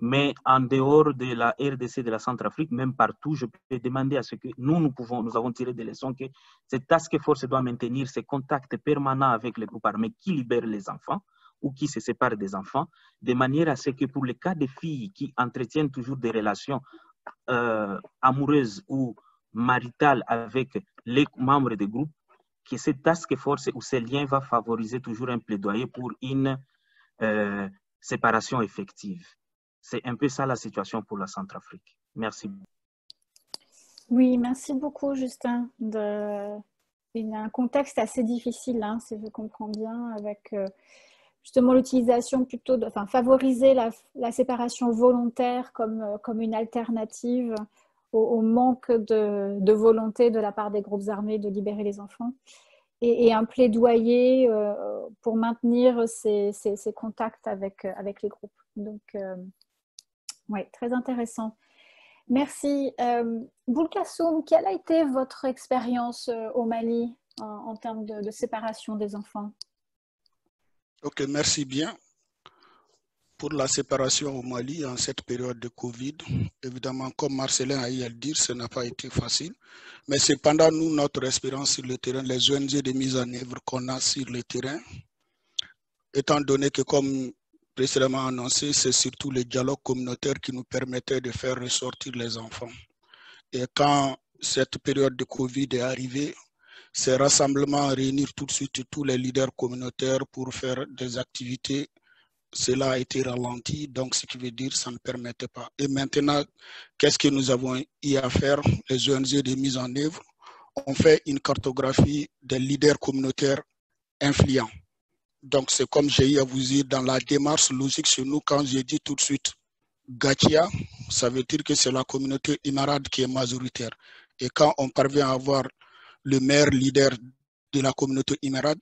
Mais en dehors de la RDC de la Centrafrique, même partout, je peux demander à ce que nous, nous pouvons, nous avons tiré des leçons que cette task force doit maintenir ses contacts permanents avec les groupes armés qui libèrent les enfants ou qui se séparent des enfants, de manière à ce que pour les cas de filles qui entretiennent toujours des relations euh, amoureuse ou maritale avec les membres du groupe, que cette task force ou ce lien va favoriser toujours un plaidoyer pour une euh, séparation effective. C'est un peu ça la situation pour la Centrafrique. Merci. Oui, merci beaucoup, Justin. Il y a un contexte assez difficile, hein, si je comprends bien, avec euh, justement l'utilisation plutôt, de, enfin, favoriser la, séparation volontaire comme, euh, comme une alternative au, manque de, volonté de la part des groupes armés de libérer les enfants. Et, un plaidoyer euh, pour maintenir ces, ces, contacts avec, avec les groupes. Donc, oui, très intéressant. Merci. Euh, Boulkassoum, quelle a été votre expérience euh, au Mali en, termes de, séparation des enfants? Ok, merci bien. Pour la séparation au Mali en cette période de Covid, évidemment, comme Marcelin a eu à le dire, ce n'a pas été facile. Mais c'est pendant nous, notre expérience sur le terrain, les ONG de mise en œuvre qu'on a sur le terrain, étant donné que, comme précédemment annoncé, c'est surtout le dialogue communautaire qui nous permettait de faire ressortir les enfants. Et quand cette période de Covid est arrivée, ces rassemblements réunir tout de suite tous les leaders communautaires pour faire des activités, cela a été ralenti, donc ce qui veut dire que ça ne permettait pas. Et maintenant, qu'est-ce que nous avons eu à faire, les ONG de mise en œuvre On fait une cartographie des leaders communautaires influents. Donc, c'est comme j'ai eu à vous dire dans la démarche logique chez nous, quand j'ai dit tout de suite Gatia, ça veut dire que c'est la communauté imarade qui est majoritaire. Et quand on parvient à avoir le meilleur leader de la communauté imarade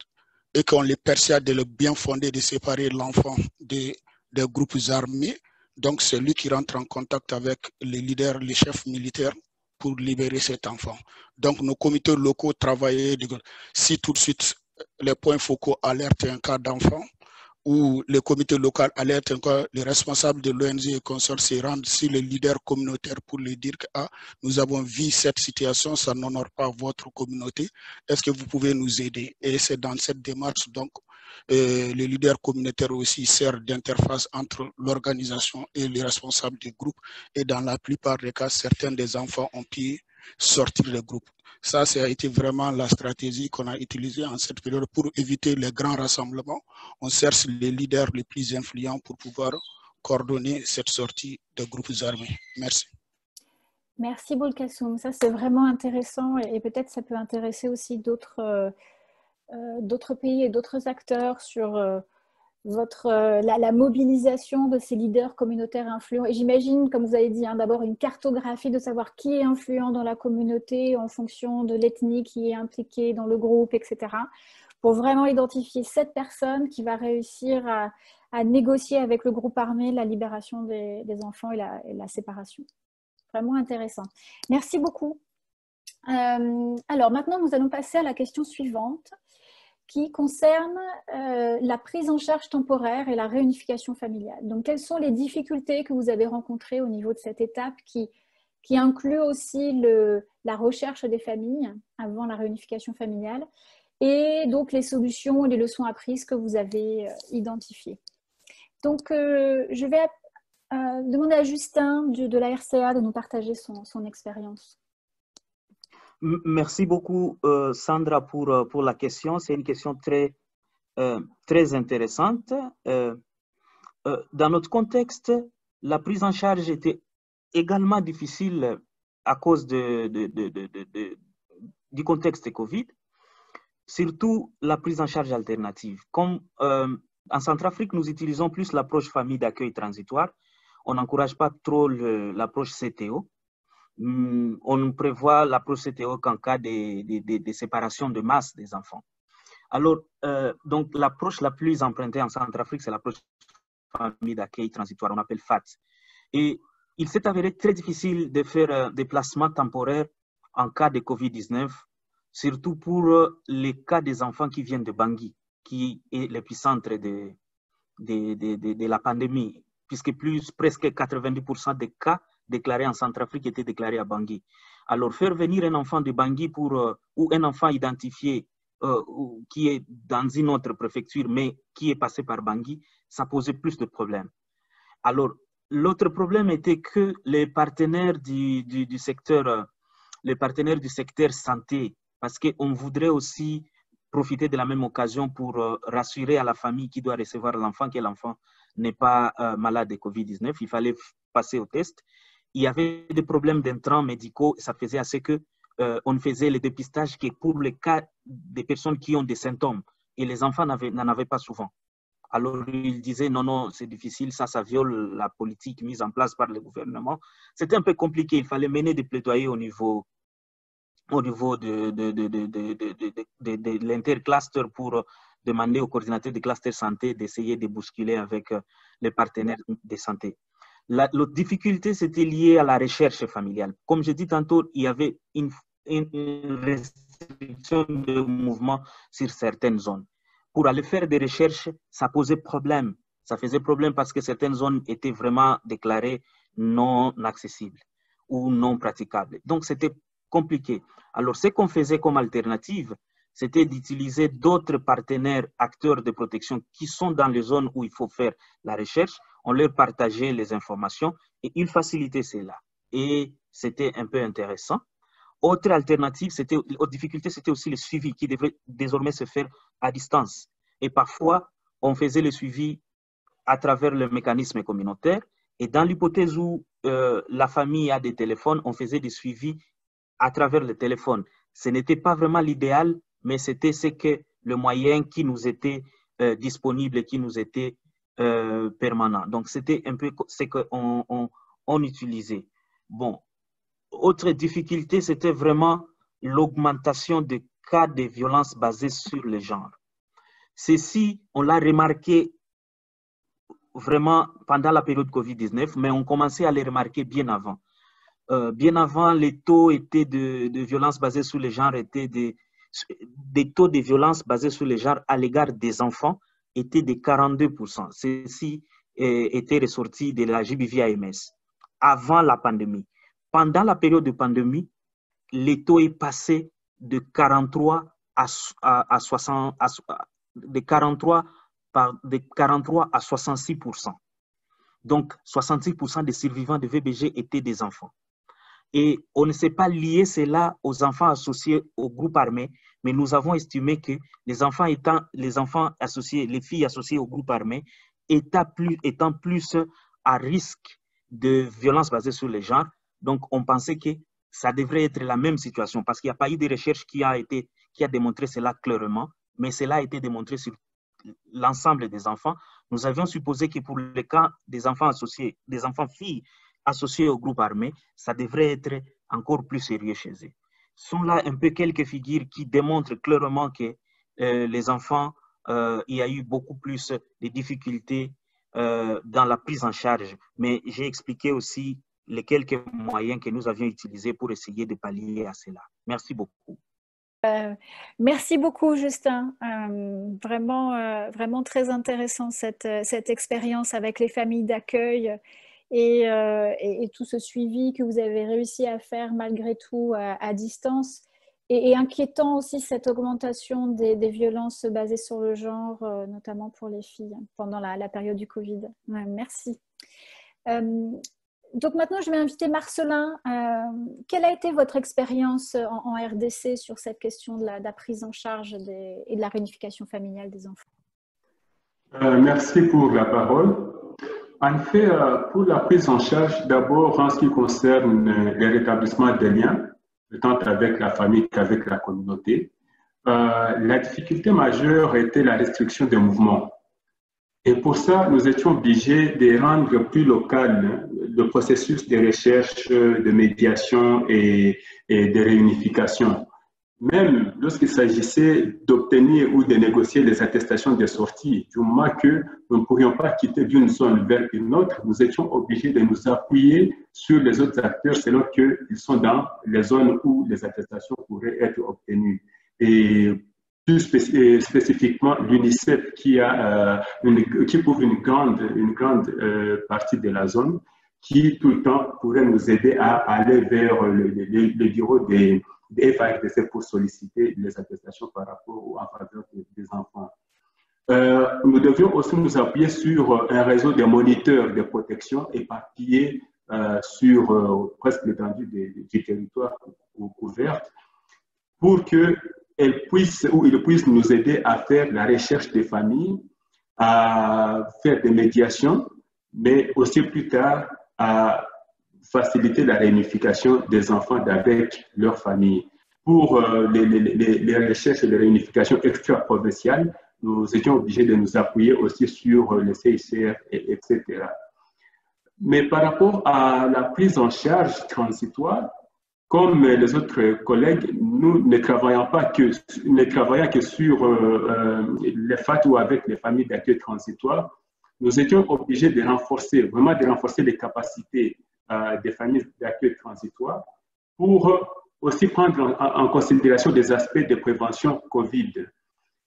et qu'on les persuade de le bien fondé de séparer l'enfant des, des groupes armés, donc c'est lui qui rentre en contact avec les leaders, les chefs militaires pour libérer cet enfant. Donc nos comités locaux travaillaient, si tout de suite les points focaux alertent un cas d'enfant ou le comité local alerte encore les responsables de l'ONG et consorts se rendent sur les leaders communautaires pour lui dire que ah, nous avons vu cette situation, ça n'honore pas votre communauté. Est-ce que vous pouvez nous aider? Et c'est dans cette démarche donc euh, les leaders communautaires aussi servent d'interface entre l'organisation et les responsables du groupe. Et dans la plupart des cas, certains des enfants ont pu sortir du groupe. Ça, ça a été vraiment la stratégie qu'on a utilisée en cette période pour éviter les grands rassemblements. On cherche les leaders les plus influents pour pouvoir coordonner cette sortie de groupes armés. Merci. Merci Bolkassoum. Ça, c'est vraiment intéressant et, peut-être ça peut intéresser aussi d'autres euh, euh, pays et d'autres acteurs sur euh, votre, euh, la, mobilisation de ces leaders communautaires influents. Et j'imagine, comme vous avez dit, hein, d'abord une cartographie de savoir qui est influent dans la communauté en fonction de l'ethnie qui est impliquée dans le groupe, etc. Pour vraiment identifier cette personne qui va réussir à, négocier avec le groupe armé la libération des, enfants et la, séparation. Vraiment intéressant. Merci beaucoup. Euh, alors maintenant, nous allons passer à la question suivante qui concerne euh, la prise en charge temporaire et la réunification familiale. Donc, quelles sont les difficultés que vous avez rencontrées au niveau de cette étape qui, inclut aussi la recherche des familles avant la réunification familiale et donc les solutions et les leçons apprises que vous avez euh, identifiées? Donc, euh, je vais demander à Justin de, la RCA de nous partager son expérience. Merci beaucoup, euh, Sandra, pour, euh, pour la question. C'est une question très, euh, très intéressante. dans notre contexte, la prise en charge était également difficile à cause de, de, de, du contexte Covid, surtout la prise en charge alternative. Comme en Centrafrique, nous utilisons plus l'approche famille d'accueil transitoire. On n'encourage pas trop l'approche CTO. Hmm, on prévoit la procédure qu'en cas de, séparation de masse des enfants. Alors, euh, donc l'approche la plus empruntée en Centrafrique, c'est l'approche famille d'accueil transitoire, on appelle FAT. Et il s'est avéré très difficile de faire euh, des placements temporaires en cas de Covid-19, surtout pour euh, les cas des enfants qui viennent de Bangui, qui est l'épicentre de, de, la pandémie, puisque plus presque 90% des cas déclaré en Centrafrique était déclaré à Bangui. Alors, faire venir un enfant de Bangui pour, euh, ou un enfant identifié euh, qui est dans une autre préfecture, mais qui est passé par Bangui, ça posait plus de problèmes. Alors, l'autre problème était que les partenaires du, secteur, euh, les partenaires du secteur santé, parce qu'on voudrait aussi profiter de la même occasion pour rassurer à la famille qui doit recevoir l'enfant que l'enfant n'est pas malade de Covid-19. Il fallait passer au test il y avait des problèmes d'intrants médicaux. Ça faisait assez que euh, on faisait le dépistage que pour les cas des personnes qui ont des symptômes et les enfants n'en avaient pas souvent. Alors il disait non, non, c'est difficile, ça, ça viole la politique mise en place par le gouvernement. C'était un peu compliqué, il fallait mener des plaidoyers au niveau, au niveau de, de, de, de, de l'intercluster pour demander au coordinateur de cluster santé d'essayer de bousculer avec les partenaires de santé. La, difficulté, c'était lié à la recherche familiale. Comme je dis tantôt, il y avait une restriction de mouvement sur certaines zones. Pour aller faire des recherches, ça posait problème. Ça faisait problème parce que certaines zones étaient vraiment déclarées non accessibles ou non praticables. Donc, c'était compliqué. Alors, ce qu'on faisait comme alternative, c'était d'utiliser d'autres partenaires acteurs de protection qui sont dans les zones où il faut faire la recherche. On leur partageait les informations et ils facilitaient cela. Et c'était un peu intéressant. Autre alternative, c'était, autre difficulté, c'était aussi le suivi qui devait désormais se faire à distance. Et parfois, on faisait le suivi à travers le mécanisme communautaire. Et dans l'hypothèse où euh, la famille a des téléphones, on faisait des suivis à travers le téléphone. Ce n'était pas vraiment l'idéal, mais c'était ce que le moyen qui nous était euh, disponible et qui nous était euh, permanent. Donc, c'était un peu ce qu'on on, utilisait. Bon, autre difficulté, c'était vraiment l'augmentation des cas de violence basées sur le genre. Ceci, on l'a remarqué vraiment pendant la période Covid-19, mais on commençait à les remarquer bien avant. Euh, bien avant, les taux étaient de, de violence basée sur le genre étaient des, des taux de violence basés sur le genre à l'égard des enfants étaient de 42%. Ceci euh, était ressorti de la JBV-AMS avant la pandémie. Pendant la période de pandémie, les taux est passé de 43 à, à, à 60, à, de 43 par, de 43 à 66% Donc, 66% des survivants de VBG étaient des enfants. Et on ne s'est pas lié cela aux enfants associés au groupe armé, mais nous avons estimé que les enfants étant les enfants associés, les filles associées au groupe armé, étant plus, à risque de violence basée sur les genres, donc on pensait que ça devrait être la même situation parce qu'il n'y a pas eu de recherche qui a été qui a démontré cela clairement, mais cela a été démontré sur l'ensemble des enfants. Nous avions supposé que pour le cas des enfants associés, des enfants filles associés au groupe armé, ça devrait être encore plus sérieux chez eux. Sont là un peu quelques figures qui démontrent clairement que euh, les enfants, euh, il y a eu beaucoup plus de difficultés euh, dans la prise en charge. Mais j'ai expliqué aussi les quelques moyens que nous avions utilisés pour essayer de pallier à cela. Merci beaucoup. Merci beaucoup, Justin. Vraiment, vraiment très intéressant cette, cette expérience avec les familles d'accueil et, et, tout ce suivi que vous avez réussi à faire malgré tout à, distance. Et, inquiétant aussi cette augmentation des, violences basées sur le genre, notamment pour les filles, pendant la, période du Covid. merci donc maintenant, je vais inviter Marcelin. Euh, quelle a été votre expérience en, RDC sur cette question de la, prise en charge et de la réunification familiale des enfants? Euh, Merci pour la parole. En fait, euh, pour la prise en charge, d'abord en ce qui concerne les rétablissements des liens, tant avec la famille qu'avec la communauté, la difficulté majeure était la restriction des mouvements. Et pour ça, nous étions obligés de rendre plus local le processus de recherche, de médiation et, de réunification. Même lorsqu'il s'agissait d'obtenir ou de négocier les attestations de sortie, du moment que nous ne pourrions pas quitter d'une zone vers une autre, nous étions obligés de nous appuyer sur les autres acteurs selon qu'ils sont dans les zones où les attestations pourraient être obtenues. Et plus spécifiquement l'UNICEF qui, euh, qui couvre une grande, une euh, partie de la zone, qui tout le temps pourrait nous aider à aller vers le, bureau des FARDC pour solliciter les attestations par rapport aux faveur des, enfants. Euh, nous devions aussi nous appuyer sur un réseau de moniteurs de protection éparpillés sur presque l'étendue du territoire couvert pour que elle puisse ou il puisse nous aider à faire la recherche des familles, à faire des médiations, mais aussi plus tard à faciliter la réunification des enfants avec leur famille. Pour euh, les, les, les, recherches de réunification extra-provinciale, nous étions obligés de nous appuyer aussi sur le CICR, et, etc. Mais par rapport à la prise en charge transitoire, comme les autres collègues, nous ne travaillons pas que, ne travaillons que sur euh, euh, les FAT ou avec les familles d'accueil transitoire, nous étions obligés de renforcer, vraiment de renforcer les capacités euh, des familles d'accueil transitoire pour aussi prendre en, considération des aspects de prévention COVID.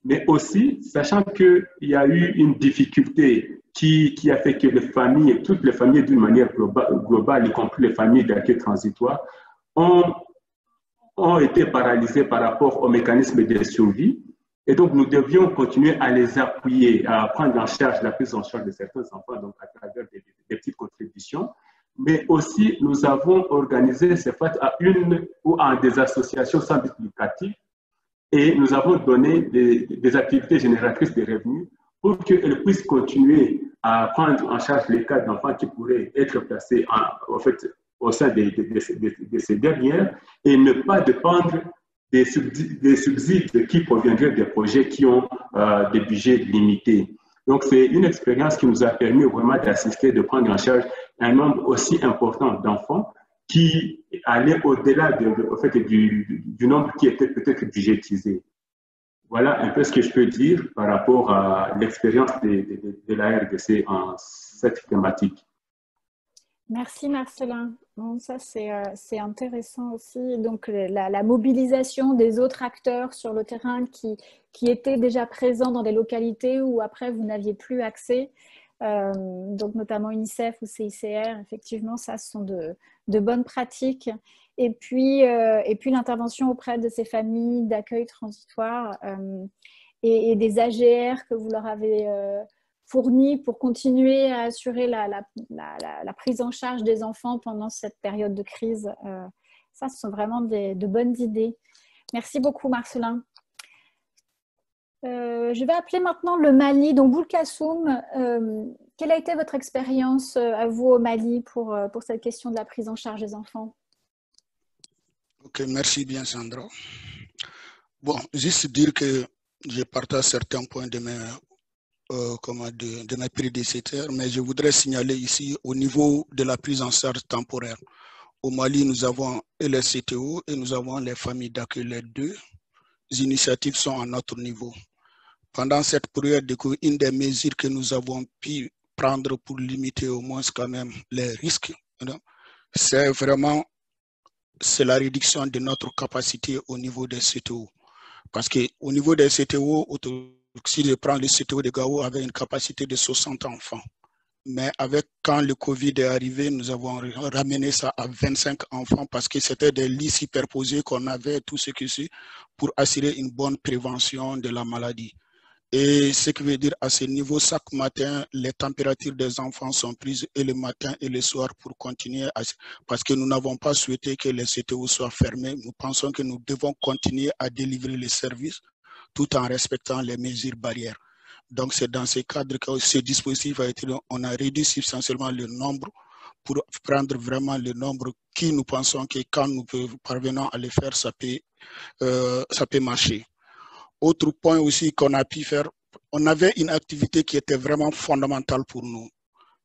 Mais aussi, sachant qu'il y a eu une difficulté qui, qui, a fait que les familles, toutes les familles d'une manière globale, y compris les familles d'accueil transitoire, ont, ont été paralysées par rapport au mécanisme de survie. Et donc, nous devions continuer à les appuyer, à prendre en charge la prise en charge de certains enfants, donc à travers des petites contributions. Mais aussi, nous avons organisé ces fêtes à une ou à des associations sans but lucratif et nous avons donné des, activités génératrices de revenus pour qu'elles puissent continuer à prendre en charge les cas d'enfants qui pourraient être placés en, fait, au sein de, ces dernières et ne pas dépendre des subsides, des subsides qui proviendraient des projets qui ont euh, des budgets limités. Donc, c'est une expérience qui nous a permis vraiment d'assister, de prendre en charge un nombre aussi important d'enfants qui allait au-delà du, nombre qui était peut-être budgétisé. Voilà un peu ce que je peux dire par rapport à l'expérience de, de, de la RDC en cette thématique. Merci Marcelin. Bon, ça c'est euh, intéressant aussi. Donc la, mobilisation des autres acteurs sur le terrain qui, qui étaient déjà présents dans des localités où après vous n'aviez plus accès. Euh, donc notamment UNICEF ou CICR, effectivement, ça ce sont de, de bonnes pratiques. Et puis, euh, puis l'intervention auprès de ces familles d'accueil transitoire euh, et, des AGR que vous leur avez fournis pour continuer à assurer la, prise en charge des enfants pendant cette période de crise. Euh, ça, ce sont vraiment de bonnes idées. Merci beaucoup, Marcelin. Euh, je vais appeler maintenant le Mali. Donc, Boulkassoum, euh, quelle a été votre expérience à vous au Mali pour, pour cette question de la prise en charge des enfants? Ok, merci bien, Sandra. Bon, juste dire que je partage certains points de mes, euh, de, de mes prédécesseurs, mais je voudrais signaler ici au niveau de la prise en charge temporaire. Au Mali, nous avons les CTO et nous avons les familles d'accueil. Les deux initiatives sont à notre niveau pendant cette période une des mesures que nous avons pu prendre pour limiter au moins quand même les risques, c'est vraiment la réduction de notre capacité au niveau des CTO. Parce qu'au niveau des CTO, si je prends le CTO de Gao avait une capacité de 60 enfants. Mais avec quand le Covid est arrivé, nous avons ramené ça à 25 enfants parce que c'était des lits superposés qu'on avait, tout ce que c'est, pour assurer une bonne prévention de la maladie. Et ce qui veut dire à ce niveau, chaque matin, les températures des enfants sont prises et le matin et le soir pour continuer à, parce que nous n'avons pas souhaité que les CTO soient fermés. Nous pensons que nous devons continuer à délivrer les services tout en respectant les mesures barrières. Donc c'est dans ce cadre que ce dispositif a été, on a réduit substantiellement le nombre pour prendre vraiment le nombre qui nous pensons que quand nous parvenons à le faire, ça peut, euh, ça peut marcher. Autre point aussi qu'on a pu faire, on avait une activité qui était vraiment fondamentale pour nous.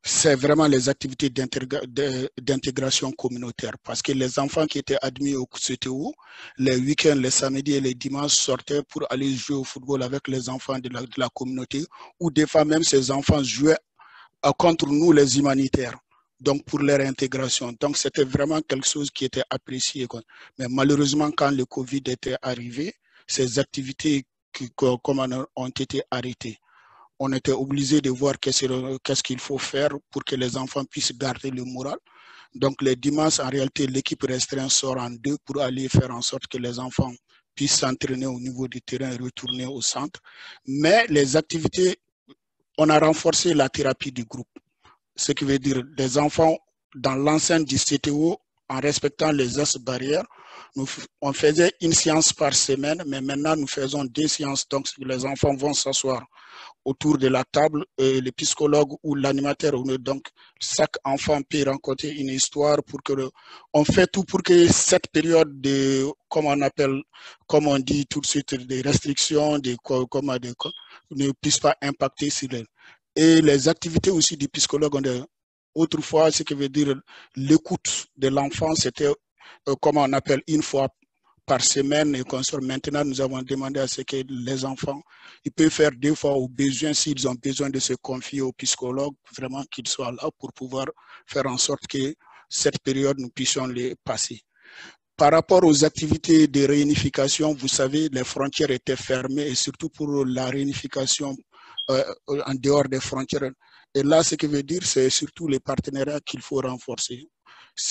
C'est vraiment les activités d'intégration communautaire parce que les enfants qui étaient admis au CTO, les week-ends, les samedis et les dimanches sortaient pour aller jouer au football avec les enfants de la, de la communauté ou des fois même ces enfants jouaient contre nous les humanitaires donc pour leur intégration. Donc c'était vraiment quelque chose qui était apprécié. Mais malheureusement, quand le Covid était arrivé, ces activités qui, comme ont été arrêtées. On était obligé de voir qu'est-ce qu'il faut faire pour que les enfants puissent garder le moral. Donc les dimanches, en réalité, l'équipe restreinte sort en deux pour aller faire en sorte que les enfants puissent s'entraîner au niveau du terrain et retourner au centre. Mais les activités, on a renforcé la thérapie du groupe. Ce qui veut dire les enfants dans l'enceinte du CTO, en respectant les as barrières, on faisait une séance par semaine, mais maintenant nous faisons deux séances. Donc les enfants vont s'asseoir autour de la table et le psychologue ou l'animateur. Donc chaque enfant peut rencontrer une histoire pour que le, on fait tout pour que cette période de, comme on appelle, comme on dit tout de suite, des restrictions, des, comme, des, ne puisse pas impacter sur elle. Et les activités aussi du psychologue, autrefois, ce qui veut dire l'écoute de l'enfant, c'était comment on appelle, une fois par semaine et consort. Maintenant, nous avons demandé à ce que les enfants, ils peuvent faire deux fois au besoin, s'ils ont besoin de se confier au psychologue, vraiment qu'ils soient là pour pouvoir faire en sorte que cette période, nous puissions les passer. Par rapport aux activités de réunification, vous savez, les frontières étaient fermées et surtout pour la réunification euh, en dehors des frontières. Et là, ce que veut dire, c'est surtout les partenariats qu'il faut renforcer.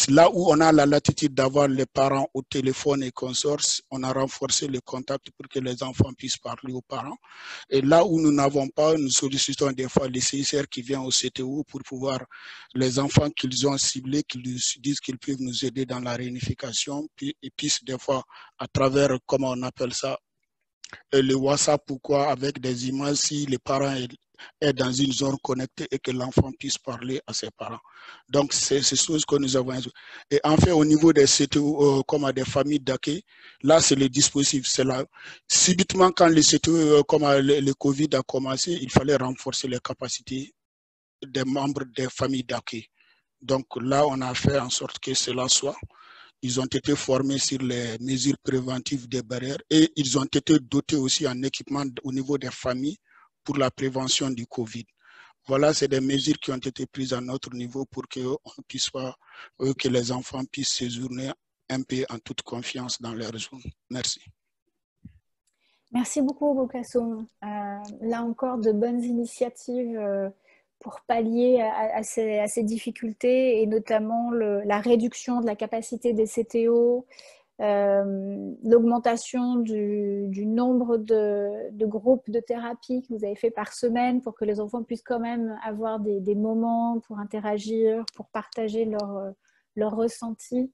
Là où on a la latitude d'avoir les parents au téléphone et consorts, on a renforcé le contact pour que les enfants puissent parler aux parents. Et là où nous n'avons pas, nous sollicitons des fois les CICR qui viennent au CTO pour pouvoir, les enfants qu'ils ont ciblés, qu'ils disent qu'ils peuvent nous aider dans la réunification, puis, et puis des fois, à travers, comment on appelle ça, euh, le WhatsApp, pourquoi avec des images, si les parents est dans une zone connectée et que l'enfant puisse parler à ses parents. Donc, c'est ces choses que nous avons. Et enfin, au niveau des CTO, euh, comme à des familles d'accueil, là, c'est le dispositif. Subitement, quand le CTO, euh, comme le, Covid a commencé, il fallait renforcer les capacités des membres des familles d'accueil. Donc là, on a fait en sorte que cela soit. Ils ont été formés sur les mesures préventives des barrières et ils ont été dotés aussi en équipement au niveau des familles pour la prévention du Covid. Voilà, c'est des mesures qui ont été prises à notre niveau pour que, euh, que les enfants puissent séjourner un peu en toute confiance dans leur zone. Merci. Merci beaucoup, Bokasso. Euh, là encore, de bonnes initiatives euh, pour pallier à, ces, difficultés et notamment la réduction de la capacité des CTO, l'augmentation du, nombre de, groupes de thérapie que vous avez fait par semaine pour que les enfants puissent quand même avoir des, moments pour interagir, pour partager leurs leur ressentis.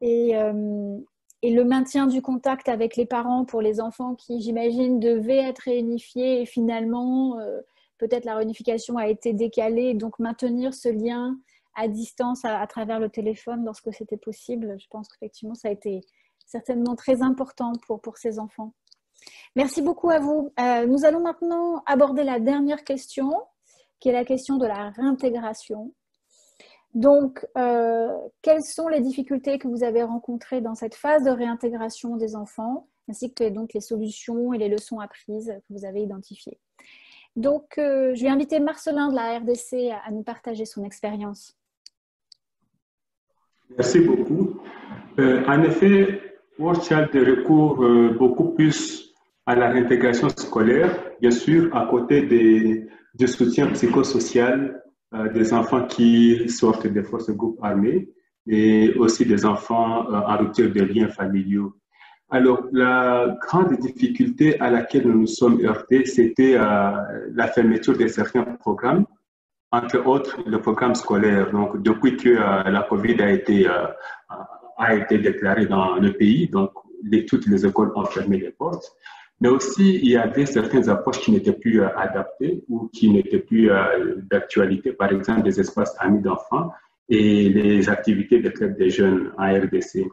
Et, euh, et, le maintien du contact avec les parents pour les enfants qui, j'imagine, devaient être réunifiés et finalement, euh, peut-être la réunification a été décalée. Donc, maintenir ce lien à distance à, travers le téléphone lorsque c'était possible. Je pense qu'effectivement, ça a été certainement très important pour, ces enfants. Merci beaucoup à vous. Euh, nous allons maintenant aborder la dernière question, qui est la question de la réintégration. Donc, euh, quelles sont les difficultés que vous avez rencontrées dans cette phase de réintégration des enfants, ainsi que donc les solutions et les leçons apprises que vous avez identifiées? Donc, euh, je vais inviter Marcelin de la RDC à nous partager son expérience. Merci beaucoup. Euh, en effet, World Child recourt euh, beaucoup plus à la réintégration scolaire, bien sûr, à côté des, du soutien psychosocial euh, des enfants qui sortent des forces groupes armées et aussi des enfants euh, en rupture de liens familiaux. Alors, la grande difficulté à laquelle nous nous sommes heurtés, c'était euh, la fermeture de certains programmes entre autres le programme scolaire. Donc, depuis que euh, la COVID a été, euh, a été déclarée dans le pays, donc toutes les écoles ont fermé les portes. Mais aussi, il y avait certaines approches qui n'étaient plus euh, adaptées ou qui n'étaient plus d'actualité, par exemple des espaces amis d'enfants et les activités de clubs des jeunes en RDC.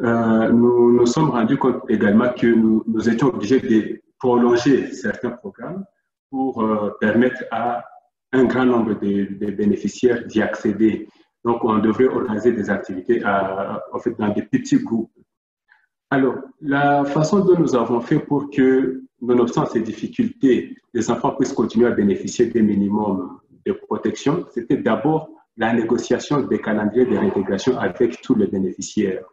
Nous nous sommes rendus compte également que nous, nous étions obligés de prolonger certains programmes pour permettre à un grand nombre de, bénéficiaires d'y accéder. Donc, on devrait organiser des activités en fait, dans des petits groupes. Alors, la façon dont nous avons fait pour que, nonobstant ces difficultés, les enfants puissent continuer à bénéficier des minimums de protection, c'était d'abord la négociation des calendriers de réintégration avec tous les bénéficiaires.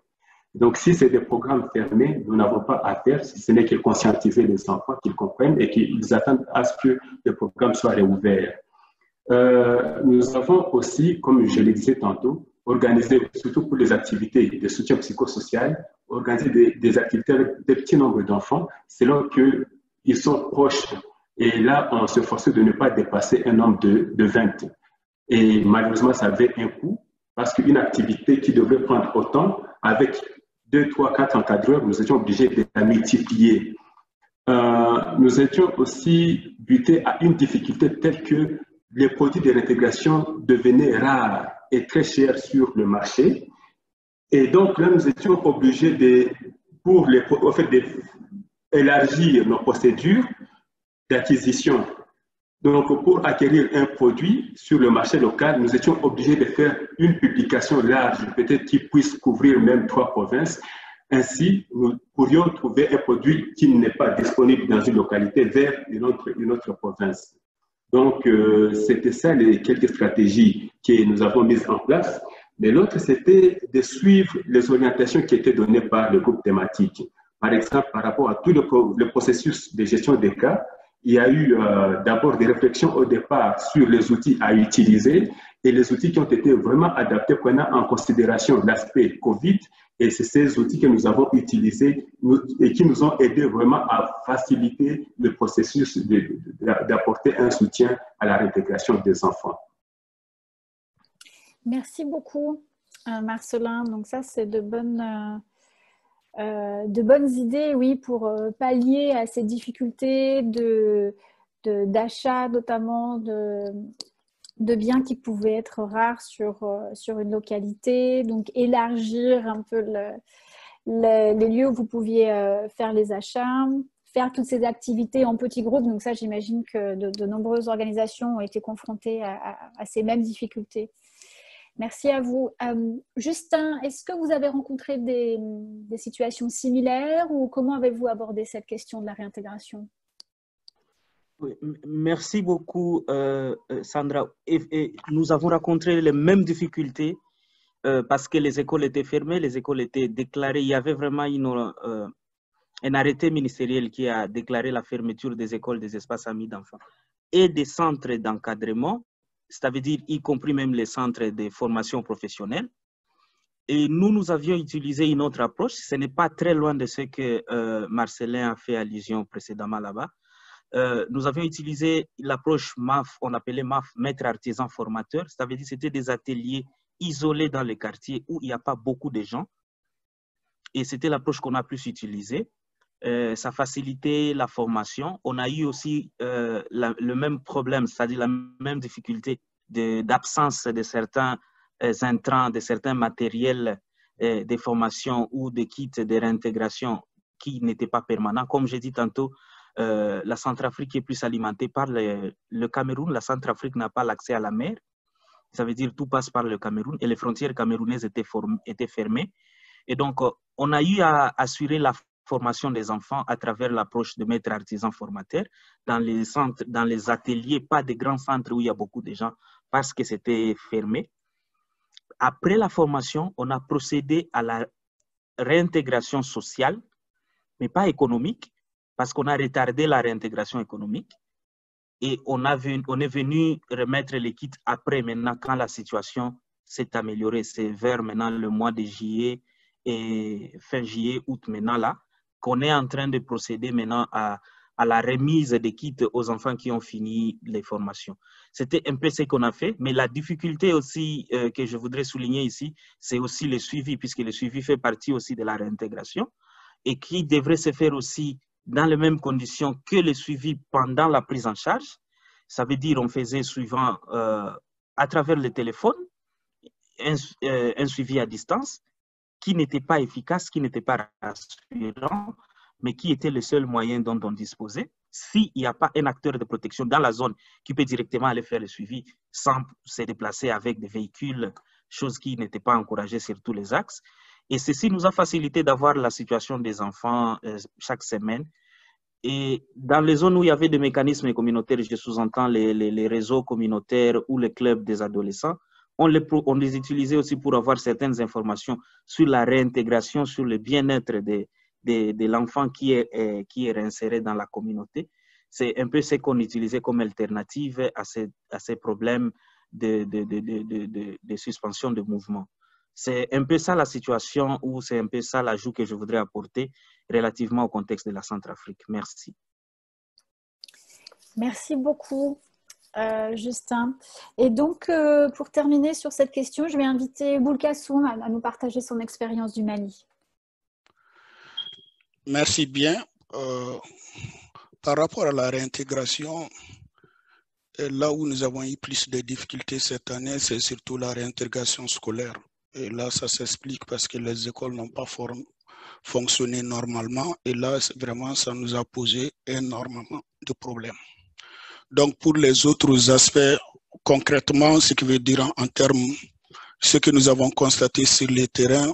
Donc, si c'est des programmes fermés, nous n'avons pas à faire, si ce n'est que conscientiser les enfants, qu'ils comprennent et qu'ils attendent à ce que le programme soit réouvert. Euh, nous avons aussi, comme je le disais tantôt, organisé, surtout pour les activités de soutien psychosocial, organisé des, activités avec des petits nombres d'enfants selon qu'ils sont proches. Et là, on se forçait de ne pas dépasser un nombre de, de 20. Et malheureusement, ça avait un coût parce qu'une activité qui devrait prendre autant, avec 2, 3, 4 encadreurs, nous étions obligés de la multiplier. Euh, nous étions aussi butés à une difficulté telle que les produits de l'intégration devenaient rares et très chers sur le marché. Et donc là, nous étions obligés de, pour en fait, d'élargir nos procédures d'acquisition. Donc, pour acquérir un produit sur le marché local, nous étions obligés de faire une publication large, peut-être qui puisse couvrir même trois provinces, Ainsi, nous pourrions trouver un produit qui n'est pas disponible dans une localité vers une autre province. Donc, euh, c'était ça les quelques stratégies que nous avons mises en place. Mais l'autre, c'était de suivre les orientations qui étaient données par le groupe thématique. Par exemple, par rapport à tout le, processus de gestion des cas, il y a eu euh, d'abord des réflexions au départ sur les outils à utiliser et les outils qui ont été vraiment adaptés prenant en considération l'aspect COVID. Et c'est ces outils que nous avons utilisés et qui nous ont aidés vraiment à faciliter le processus d'apporter un soutien à la réintégration des enfants. Merci beaucoup, euh, Marcelin. Donc ça, c'est de bonnes... Euh, euh, de bonnes idées, oui, pour pallier à ces difficultés de, d'achat, notamment de, de, biens qui pouvaient être rares sur, euh, sur une localité. Donc, élargir un peu les lieux où vous pouviez faire les achats, faire toutes ces activités en petits groupes. Donc, ça, j'imagine que de, nombreuses organisations ont été confrontées à ces mêmes difficultés. Merci à vous. Euh, Justin, est-ce que vous avez rencontré des, situations similaires ou comment avez-vous abordé cette question de la réintégration? Merci beaucoup, euh, euh, Sandra. Nous avons rencontré les mêmes difficultés parce que les écoles étaient fermées, les écoles étaient déclarées. Il y avait vraiment une, un arrêté ministériel qui a déclaré la fermeture des écoles, des espaces amis d'enfants et des centres d'encadrement ça veut dire y compris même les centres de formation professionnelle. Et nous, nous avions utilisé une autre approche. Ce n'est pas très loin de ce que euh, Marcelin a fait allusion précédemment là-bas. Euh, nous avions utilisé l'approche MAF, on appelait MAF, maître artisan formateur. Ça veut dire c'était des ateliers isolés dans les quartiers où il n'y a pas beaucoup de gens. Et c'était l'approche qu'on a pu utiliser. Euh, ça facilitait la formation. On a eu aussi euh, le même problème, c'est-à-dire la même difficulté d'absence de, certains euh, intrants, de certains matériels de formation ou de kits de réintégration qui n'étaient pas permanents. Comme j'ai dit tantôt, la Centrafrique est plus alimentée par le, Cameroun. La Centrafrique n'a pas l'accès à la mer. Ça veut dire tout passe par le Cameroun et les frontières camerounaises étaient, fermées. Et donc, on a eu à assurer la formation des enfants à travers l'approche de maître artisan formateur dans les centres, dans les ateliers, pas des grands centres où il y a beaucoup de gens parce que c'était fermé. Après la formation, on a procédé à la réintégration sociale, mais pas économique, parce qu'on a retardé la réintégration économique. Et on, a on est venu remettre les kits après, maintenant, quand la situation s'est améliorée. C'est vers maintenant le mois de juillet et fin juillet, août maintenant là qu'on est en train de procéder maintenant à, à la remise des kits aux enfants qui ont fini les formations. C'était un peu ce qu'on a fait, mais la difficulté aussi euh, que je voudrais souligner ici, c'est aussi le suivi, puisque le suivi fait partie aussi de la réintégration et qui devrait se faire aussi dans les mêmes conditions que le suivi pendant la prise en charge. Ça veut dire on faisait suivant euh, à travers le téléphone, un, euh, un suivi à distance, qui n'était pas efficace, qui n'était pas rassurant, mais qui était le seul moyen dont on disposait. S'il n'y a pas un acteur de protection dans la zone qui peut directement aller faire le suivi sans se déplacer avec des véhicules, chose qui n'était pas encouragée sur tous les axes. Et ceci nous a facilité d'avoir la situation des enfants euh, chaque semaine. Et dans les zones où il y avait des mécanismes communautaires, je sous-entends les, réseaux communautaires ou les clubs des adolescents, on les, utilisait aussi pour avoir certaines informations sur la réintégration, sur le bien-être de, l'enfant qui est, qui est réinséré dans la communauté. C'est un peu ce qu'on utilisait comme alternative à ces, à ces problèmes de, de suspension de mouvement. C'est un peu ça la situation ou c'est un peu ça l'ajout que je voudrais apporter relativement au contexte de la Centrafrique. Merci. Merci beaucoup. Euh, Justin. Et donc, euh, pour terminer sur cette question, je vais inviter Boulkassoum à, nous partager son expérience du Mali. Merci bien. Euh, par rapport à la réintégration, là où nous avons eu plus de difficultés cette année, c'est surtout la réintégration scolaire. Et là, ça s'explique parce que les écoles n'ont pas fonctionné normalement. Et là, vraiment, ça nous a posé énormément de problèmes. Donc, pour les autres aspects, concrètement, ce qui veut dire en, termes, ce que nous avons constaté sur le terrain,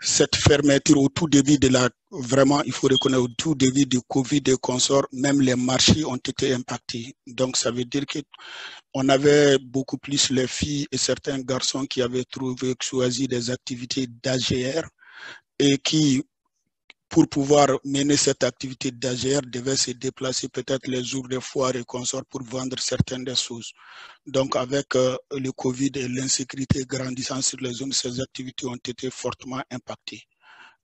cette fermeture au tout début de la, vraiment, il faut reconnaître au tout début du Covid et consorts, même les marchés ont été impactés. Donc, ça veut dire que on avait beaucoup plus les filles et certains garçons qui avaient trouvé, choisi des activités d'AGR et qui, pour pouvoir mener cette activité d'AGR, devaient se déplacer peut-être les jours de foire et consorts pour vendre certaines des choses. Donc, avec euh, le Covid et l'insécurité grandissant sur les zones, ces activités ont été fortement impactées.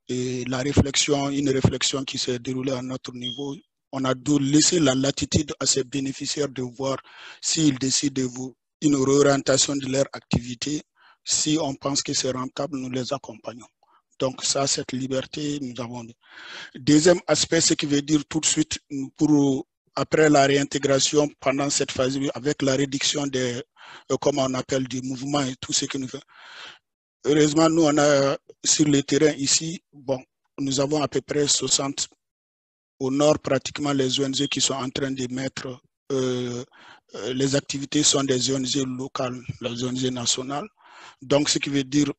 Et la réflexion, une réflexion qui s'est déroulée à notre niveau, on a dû laisser la latitude à ces bénéficiaires de voir s'ils décident de vous une réorientation de leur activité. Si on pense que c'est rentable, nous les accompagnons. Donc ça, cette liberté, nous avons. Deuxième aspect, ce qui veut dire tout de suite, pour après la réintégration, pendant cette phase, avec la réduction des, euh, comment on appelle, du mouvement et tout ce que nous faisons. Heureusement, nous, on a sur le terrain ici, bon, nous avons à peu près 60 au nord, pratiquement les ONG qui sont en train de mettre, euh, euh, les activités sont des ONG locales, les ONG nationales. Donc, ce qui veut dire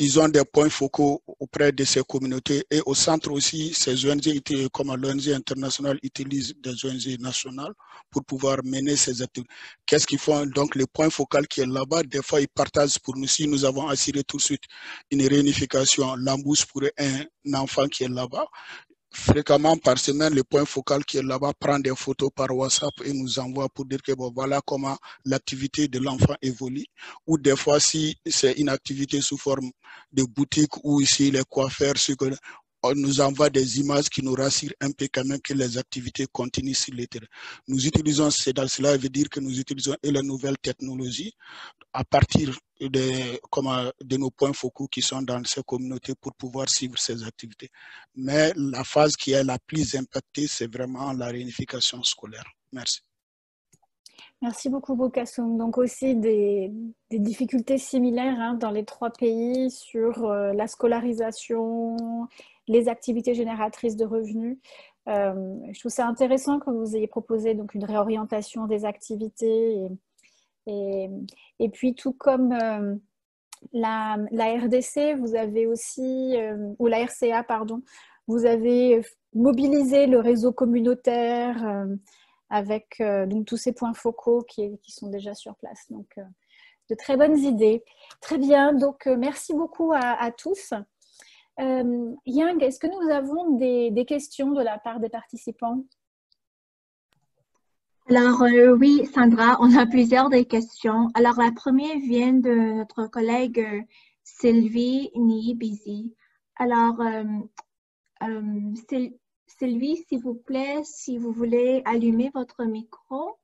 ils ont des points focaux auprès de ces communautés et au centre aussi, ces ONG comme l'ONG internationale utilisent des ONG nationales pour pouvoir mener ces activités. Qu'est-ce qu'ils font? Donc le point focal qui est là-bas, des fois ils partagent pour nous. Si nous avons assuré tout de suite une réunification, l'embouche pour un enfant qui est là-bas, fréquemment par semaine, le point focal qui est là-bas prend des photos par WhatsApp et nous envoie pour dire que bon, voilà comment l'activité de l'enfant évolue. Ou des fois, si c'est une activité sous forme de boutique ou ici les coiffeurs, on nous envoie des images qui nous rassurent un peu quand même que les activités continuent sur le terrain. Nous utilisons, cela veut dire que nous utilisons et les nouvelles technologies à partir de, nos points focaux qui sont dans ces communautés pour pouvoir suivre ces activités. Mais la phase qui est la plus impactée, c'est vraiment la réunification scolaire. Merci. Merci beaucoup, Bokassoum. Donc aussi des, difficultés similaires hein, dans les trois pays sur euh, la scolarisation, les activités génératrices de revenus. Euh, je trouve ça intéressant que vous ayez proposé donc une réorientation des activités et, puis tout comme euh, la, RDC, vous avez aussi euh, ou la RCA pardon, vous avez mobilisé le réseau communautaire avec donc tous ces points focaux qui, sont déjà sur place. Donc de très bonnes idées. Très bien. Donc merci beaucoup à, tous. Euh, Yang, est-ce que nous avons des, questions de la part des participants? Alors euh, oui, Sandra, on a plusieurs des questions. Alors la première vient de notre collègue euh, Sylvie Nibizi. Alors Sylvie, s'il vous plaît, si vous voulez allumer votre micro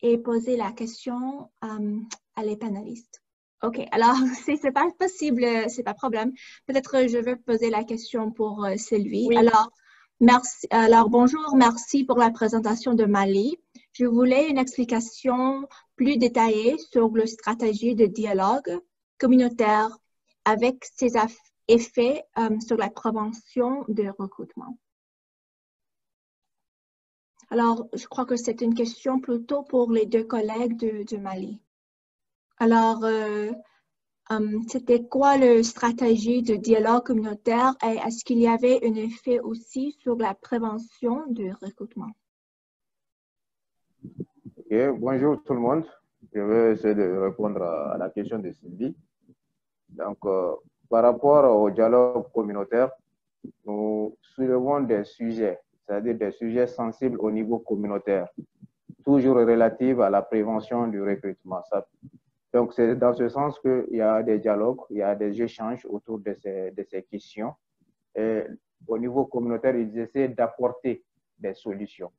et poser la question à les panélistes. OK, alors si c'est pas possible, c'est pas problème. Peut-être je vais poser la question pour euh, Sylvie. Alors, merci. Alors, bonjour, merci pour la présentation de Mali. Je voulais une explication plus détaillée sur la stratégie de dialogue communautaire avec ses effets euh, sur la prévention de recrutement. Alors, je crois que c'est une question plutôt pour les deux collègues de Mali. Alors, euh, euh, c'était quoi la stratégie de dialogue communautaire et est-ce qu'il y avait un effet aussi sur la prévention du recrutement? Bonjour tout le monde. Je vais essayer de répondre à, la question de Sylvie. Donc, euh, par rapport au dialogue communautaire, nous soulevons des sujets, c'est-à-dire des sujets sensibles au niveau communautaire, toujours relatifs à la prévention du recrutement. Donc, c'est dans ce sens qu'il y a des dialogues, il y a des échanges autour de ces, questions. Au niveau communautaire, ils essaient d'apporter des solutions.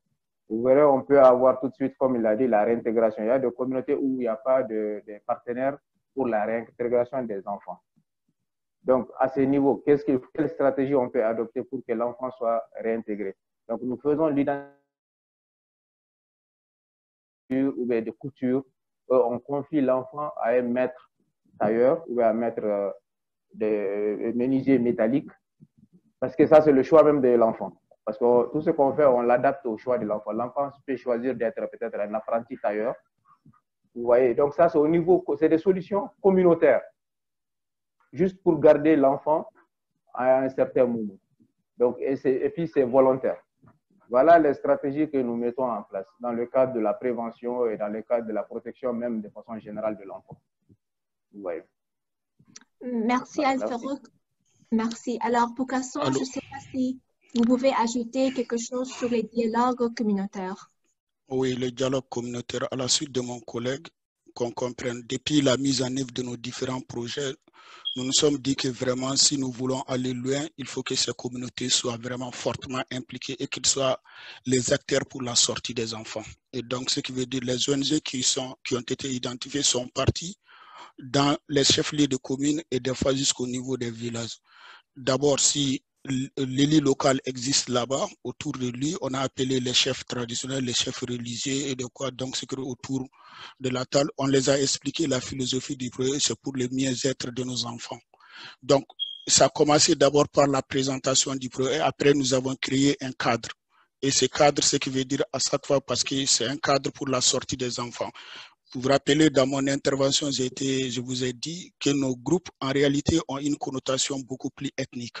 Vous verrez, on peut avoir tout de suite, comme il a dit, la réintégration. Il y a des communautés où il n'y a pas de, de, partenaires pour la réintégration des enfants. Donc, à ce niveau, qu'est-ce que, quelle stratégie on peut adopter pour que l'enfant soit réintégré? Donc, nous faisons l'identité ou des coutures euh, on confie l'enfant à un maître tailleur ou à un maître euh, de menuisier métallique, parce que ça, c'est le choix même de l'enfant. Parce que tout ce qu'on fait, on l'adapte au choix de l'enfant. L'enfant peut choisir d'être peut-être un apprenti tailleur. Vous voyez, donc ça, c'est au niveau, c'est des solutions communautaires. Juste pour garder l'enfant à un certain moment. Donc, et, et puis, c'est volontaire. Voilà les stratégies que nous mettons en place dans le cadre de la prévention et dans le cadre de la protection même de façon générale de l'enfant. Merci, Alfarouk. Merci. Alors, pour Casson, je ne sais pas si vous pouvez ajouter quelque chose sur les dialogues communautaires. Oui, le dialogue communautaire, à la suite de mon collègue, qu'on comprenne, depuis la mise en œuvre de nos différents projets, nous nous sommes dit que vraiment, si nous voulons aller loin, il faut que ces communautés soient vraiment fortement impliquées et qu'ils soient les acteurs pour la sortie des enfants. Et donc, ce qui veut dire les ONG qui, sont, qui ont été identifiées sont partis dans les chefs-lieux de communes et des fois jusqu'au niveau des villages. D'abord, si l'élu local existe là-bas, autour de lui, on a appelé les chefs traditionnels, les chefs religieux et de quoi donc c'est autour de la table, on les a expliqué la philosophie du projet, c'est pour le mieux-être de nos enfants. Donc, ça a commencé d'abord par la présentation du projet, après nous avons créé un cadre. Et ce cadre, ce qui veut dire à chaque fois, parce que c'est un cadre pour la sortie des enfants. Vous vous rappelez, dans mon intervention, été, je vous ai dit que nos groupes, en réalité, ont une connotation beaucoup plus ethnique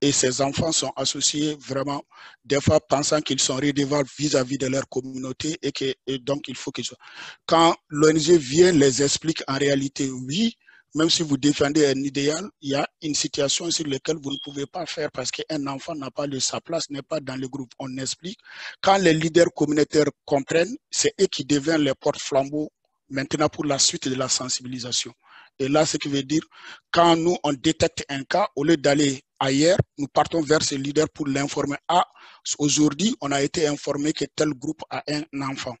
et ces enfants sont associés vraiment, des fois pensant qu'ils sont redevables vis-à-vis de leur communauté et que donc il faut qu'ils soient. Quand l'ONG vient les explique en réalité, oui, même si vous défendez un idéal, il y a une situation sur laquelle vous ne pouvez pas faire parce qu'un enfant n'a pas de sa place, n'est pas dans le groupe. On explique. Quand les leaders communautaires comprennent, c'est eux qui deviennent les porte-flambeaux maintenant pour la suite de la sensibilisation. Et là, ce qui veut dire, quand nous, on détecte un cas, au lieu d'aller ailleurs, nous partons vers ce leader pour l'informer. Ah, aujourd'hui, on a été informé que tel groupe a un enfant.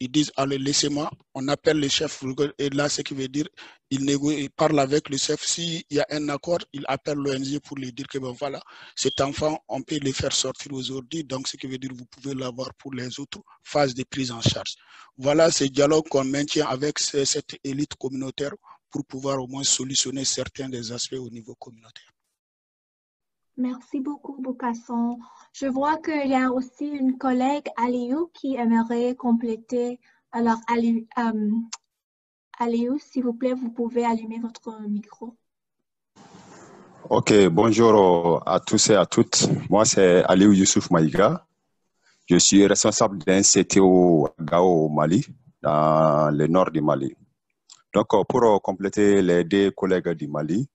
Ils disent, allez, laissez-moi, on appelle le chef, et là, ce qui veut dire, il, négocie, parle avec le chef. S'il y a un accord, il appelle l'ONG pour lui dire que, ben voilà, cet enfant, on peut le faire sortir aujourd'hui, donc ce qui veut dire, vous pouvez l'avoir pour les autres phases de prise en charge. Voilà ce dialogue qu'on maintient avec cette élite communautaire pour pouvoir au moins solutionner certains des aspects au niveau communautaire. Merci beaucoup, Bokasson. Je vois qu'il y a aussi une collègue, Aliou, qui aimerait compléter. Alors, Aliou, euh, s'il vous plaît, vous pouvez allumer votre micro. Ok, bonjour à tous et à toutes. Moi, c'est Aliou Youssouf Maïga. Je suis responsable d'un CTO Gao au Mali, dans le nord du Mali. Donc, pour compléter les deux collègues du Mali,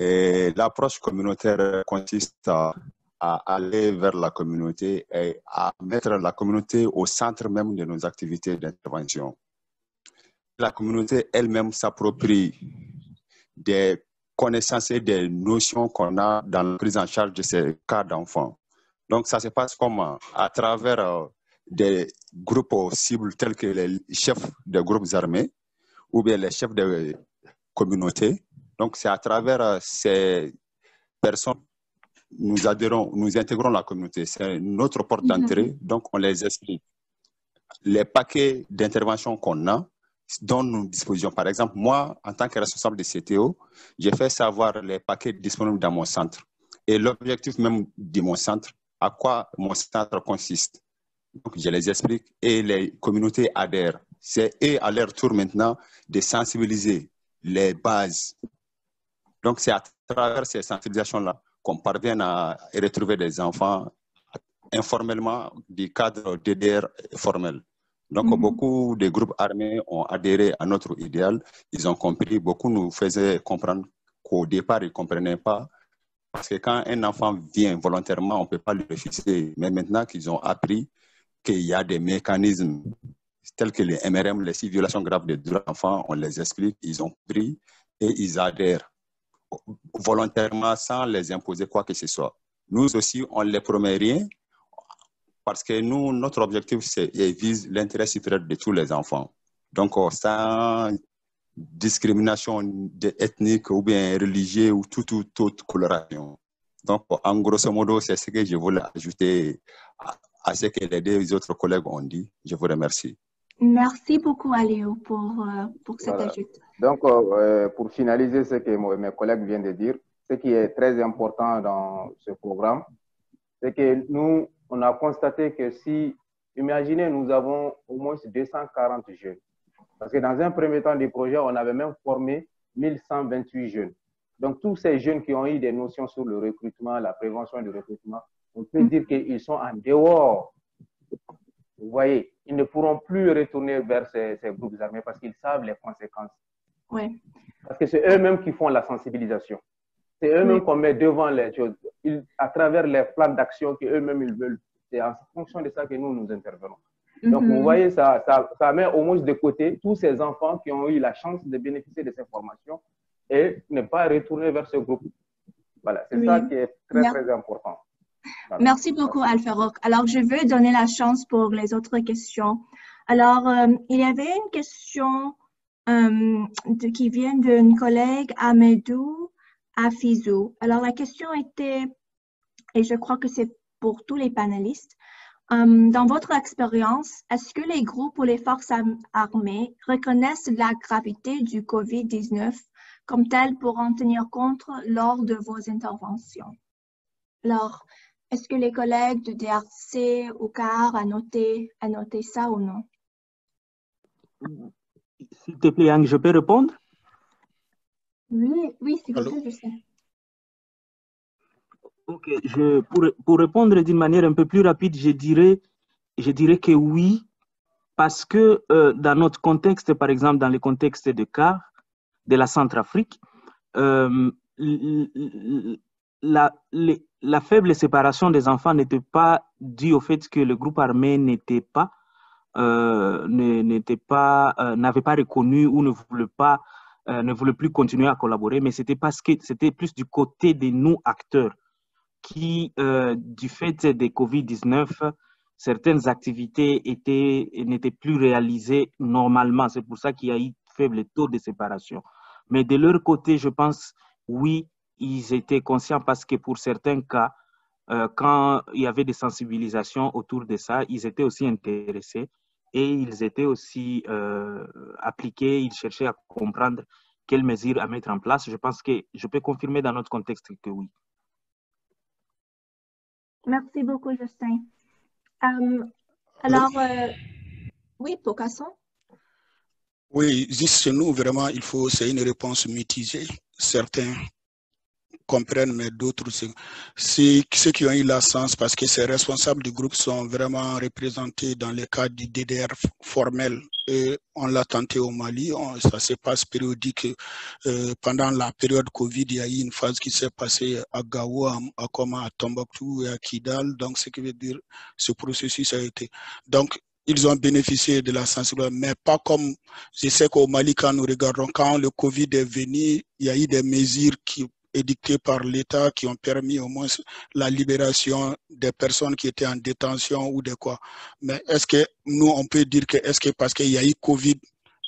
et l'approche communautaire consiste à, aller vers la communauté et à mettre la communauté au centre même de nos activités d'intervention. La communauté elle-même s'approprie des connaissances et des notions qu'on a dans la prise en charge de ces cas d'enfants. Donc, ça se passe comment? À travers euh, des groupes cibles tels que les chefs des groupes armés ou bien les chefs de communautés donc, c'est à travers euh, ces personnes nous adhérons, nous intégrons la communauté. C'est notre porte d'entrée. Donc, on les explique. Les paquets d'intervention qu'on a, dont nous disposons. Par exemple, moi, en tant que responsable de CTO, j'ai fait savoir les paquets disponibles dans mon centre. Et l'objectif même de mon centre, à quoi mon centre consiste. Donc, je les explique et les communautés adhèrent. C'est eux, à leur tour maintenant, de sensibiliser les bases donc, c'est à travers ces sensibilisations-là qu'on parvient à retrouver des enfants informellement du cadre DDR formel. Donc, mhm. beaucoup de groupes armés ont adhéré à notre idéal. Ils ont compris. Beaucoup nous faisaient comprendre qu'au départ, ils ne comprenaient pas. Parce que quand un enfant vient volontairement, on ne peut pas le refuser. Mais maintenant qu'ils ont appris qu'il y a des mécanismes tels que les MRM, les six violations graves des droits de l'enfant, on les explique, ils ont pris et ils adhèrent volontairement sans les imposer quoi que ce soit. Nous aussi, on ne les promet rien parce que nous, notre objectif, c'est vise l'intérêt supérieur de tous les enfants. Donc, euh, sans discrimination ethnique ou bien religieuse ou toute, toute, toute coloration. Donc, en grosso modo, c'est ce que je voulais ajouter à, ce que les deux autres collègues ont dit. Je vous remercie. Merci beaucoup, Aléo, pour, euh, pour cet ajout. Donc, euh, pour finaliser ce que mes collègues viennent de dire, ce qui est très important dans ce programme, c'est que nous, on a constaté que si, imaginez, nous avons au moins 240 jeunes. Parce que dans un premier temps du projet, on avait même formé 1128 jeunes. Donc, tous ces jeunes qui ont eu des notions sur le recrutement, la prévention du recrutement, on peut dire qu'ils sont en dehors. Vous voyez, ils ne pourront plus retourner vers ces groupes armés parce qu'ils savent les conséquences. Oui. Parce que c'est eux-mêmes qui font la sensibilisation. C'est eux-mêmes qu'on met devant les choses, ils, à travers les plans d'action qu'eux-mêmes ils veulent. C'est en fonction de ça que nous, nous intervenons. Donc, Mhm. vous voyez, ça, ça, ça met au moins de côté tous ces enfants qui ont eu la chance de bénéficier de ces formations et ne pas retourner vers ce groupe. Voilà, c'est Oui. ça qui est très, très important. Voilà. Merci beaucoup, Alfarouk. Alors, je veux donner la chance pour les autres questions. Alors, euh, il y avait une question de- qui vient d'une collègue, Amedou Afizou. Alors, la question était, et je crois que c'est pour tous les panélistes, euh, dans votre expérience, est-ce que les groupes ou les forces armées reconnaissent la gravité du COVID-19 comme tel pour en tenir compte lors de vos interventions? Alors, est-ce que les collègues de DRC ou CAR a noté, noté ça ou non? S'il te plaît, Yang, je peux répondre? Oui, oui, s'il vous plaît, je sais. Ok, je, pour, pour répondre d'une manière un peu plus rapide, je dirais, je dirais que oui, parce que euh, dans notre contexte, par exemple, dans le contexte de CAR, de la Centrafrique, euh, la, les- la faible séparation des enfants n'était pas due au fait que le groupe armé n'était pas, euh, n'était pas, euh, pas reconnu ou ne voulait pas, euh, ne voulait plus continuer à collaborer, mais c'était parce que c'était plus du côté de nous acteurs qui, euh, du fait des COVID-19, certaines activités étaient, n'étaient plus réalisées normalement. C'est pour ça qu'il y a eu faible taux de séparation. Mais de leur côté, je pense, oui, ils étaient conscients parce que pour certains cas, quand il y avait des sensibilisations autour de ça, ils étaient aussi intéressés et ils étaient aussi euh, appliqués, ils cherchaient à comprendre quelles mesures à mettre en place. Je pense que je peux confirmer dans notre contexte que oui. Merci beaucoup, Justin. Euh, alors, euh, oui, Pocasson? Oui, juste chez nous, vraiment, il faut, c'est une réponse mitigée. Certains comprennent, mais d'autres, ceux qui ont eu la chance, parce que ces responsables du groupe sont vraiment représentés dans le cadre du DDR formel. Et on l'a tenté au Mali, on- ça se passe périodique. Euh, pendant la période Covid, il y a eu une phase qui s'est passée à Gao, à, à à Tombouctou et à Kidal. Donc, ce qui veut dire, ce processus a été. Donc, ils ont bénéficié de la sensibilisation, mais pas comme je sais qu'au Mali, quand nous regardons, quand le Covid est venu, il y a eu des mesures qui édictées par l'État qui ont permis au moins la libération des personnes qui étaient en détention ou de quoi. Mais est-ce que nous, on peut dire que est-ce que parce qu'il y a eu Covid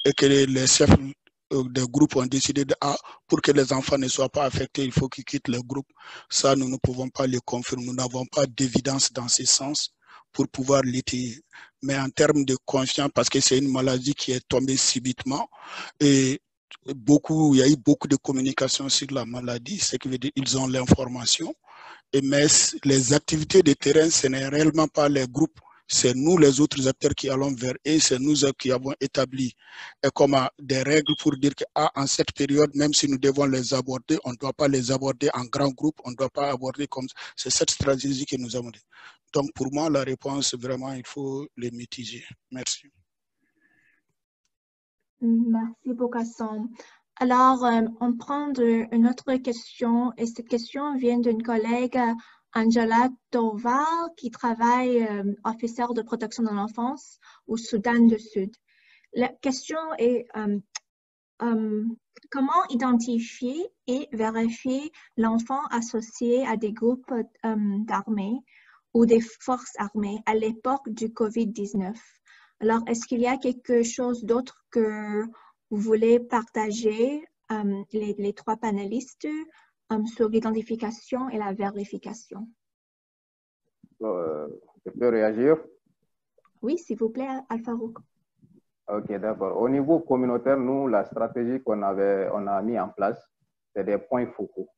et que les, chefs euh, des groupes ont décidé de, ah, pour que les enfants ne soient pas affectés, il faut qu'ils quittent le groupe. Ça, nous ne pouvons pas le confirmer. Nous n'avons pas d'évidence dans ce sens pour pouvoir l'étayer. Mais en termes de confiance, parce que c'est une maladie qui est tombée subitement et beaucoup, il y a eu beaucoup de communication sur la maladie, ce qui veut dire qu'ils ont l'information. Mais les activités de terrain, ce n'est réellement pas les groupes, c'est nous les autres acteurs qui allons vers eux, c'est nous qui avons établi et comme des règles pour dire que ah, en cette période, même si nous devons les aborder, on ne doit pas les aborder en grand groupe, on ne doit pas aborder comme c'est cette stratégie que nous avons. Donc pour moi, la réponse, vraiment, il faut les mitiger. Merci. Merci Bocasson. Alors, euh, on prend une autre question et cette question vient d'une collègue, Angela Tovar, qui travaille euh, officière de protection de l'enfance au Soudan du Sud. La question est euh, euh, comment identifier et vérifier l'enfant associé à des groupes d'armées ou des forces armées à l'époque du COVID-19? Alors, est-ce qu'il y a quelque chose d'autre que vous voulez partager, euh, les, les, trois panélistes, euh, sur l'identification et la vérification? Euh, je peux réagir? Oui, s'il vous plaît, Alfarouk. Ok, d'accord. Au niveau communautaire, nous, la stratégie qu'on avait, on a mis en place, c'est des points focaux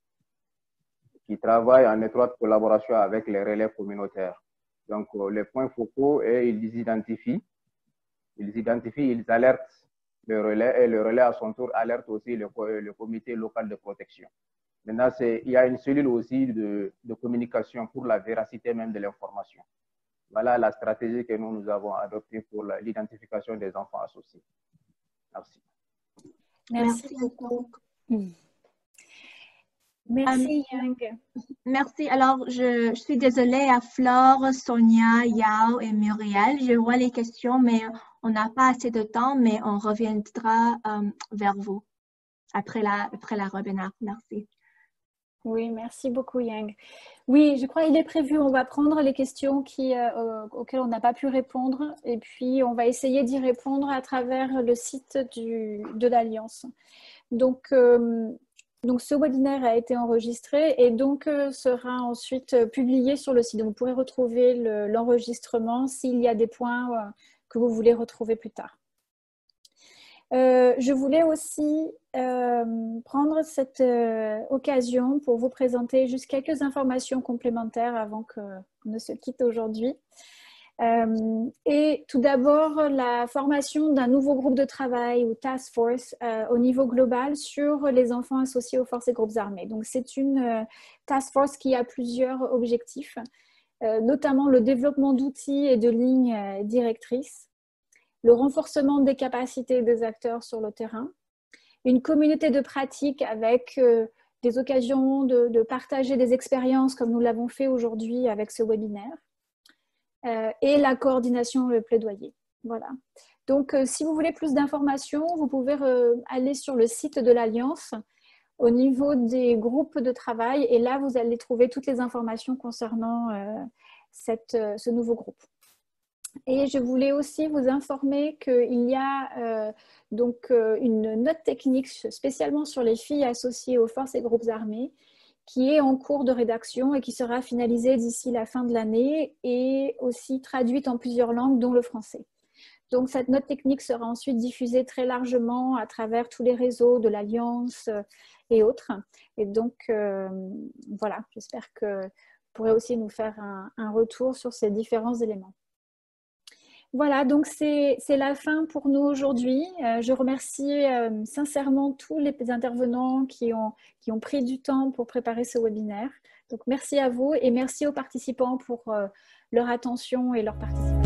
qui travaillent en étroite collaboration avec les relais communautaires. Donc, les points focaux, et ils identifient ils identifient, ils alertent le relais et le relais à son tour alerte aussi le, le comité local de protection. Maintenant, il y a une cellule aussi de, de communication pour la véracité même de l'information. Voilà la stratégie que nous, nous avons adoptée pour l'identification des enfants associés. Merci. Merci, beaucoup. Merci, Yang. Merci. Alors, je, je, suis désolée à Flore, Sonia, Yao et Muriel. Je vois les questions, mais on n'a pas assez de temps, mais on reviendra euh, vers vous après la, après la webinaire. Merci. Oui, merci beaucoup, Yang. Oui, je crois qu'il est prévu. On va prendre les questions qui, euh, auxquelles on n'a pas pu répondre et puis on va essayer d'y répondre à travers le site du, de l'Alliance. Donc, euh, donc, ce webinaire a été enregistré et donc sera ensuite publié sur le site. Donc, vous pourrez retrouver l'enregistrement s'il y a des points que vous voulez retrouver plus tard. Euh, je voulais aussi euh, prendre cette euh, occasion pour vous présenter juste quelques informations complémentaires avant qu'on ne se quitte aujourd'hui. et tout d'abord, la formation d'un nouveau groupe de travail ou task force au niveau global sur les enfants associés aux forces et groupes armés. Donc, c'est une task force qui a plusieurs objectifs, notamment le développement d'outils et de lignes directrices le renforcement des capacités des acteurs sur le terrain, une communauté de pratique avec euh, des occasions de, partager des expériences comme nous l'avons fait aujourd'hui avec ce webinaire, euh, et la coordination, le plaidoyer. Voilà. Donc, euh, si vous voulez plus d'informations, vous pouvez aller sur le site de l'Alliance au niveau des groupes de travail, et là, vous allez trouver toutes les informations concernant cette, ce nouveau groupe. Et je voulais aussi vous informer qu'il y a euh, donc euh, une note technique spécialement sur les filles associées aux forces et groupes armés qui est en cours de rédaction et qui sera finalisée d'ici la fin de l'année et aussi traduite en plusieurs langues, dont le français. Donc cette note technique sera ensuite diffusée très largement à travers tous les réseaux de l'Alliance euh, et autres. Et donc voilà, j'espère que vous pourrez aussi nous faire un retour sur ces différents éléments. Voilà, donc c'est la fin pour nous aujourd'hui. Euh, je remercie euh, sincèrement tous les intervenants qui ont, pris du temps pour préparer ce webinaire. Donc merci à vous et merci aux participants pour euh, leur attention et leur participation.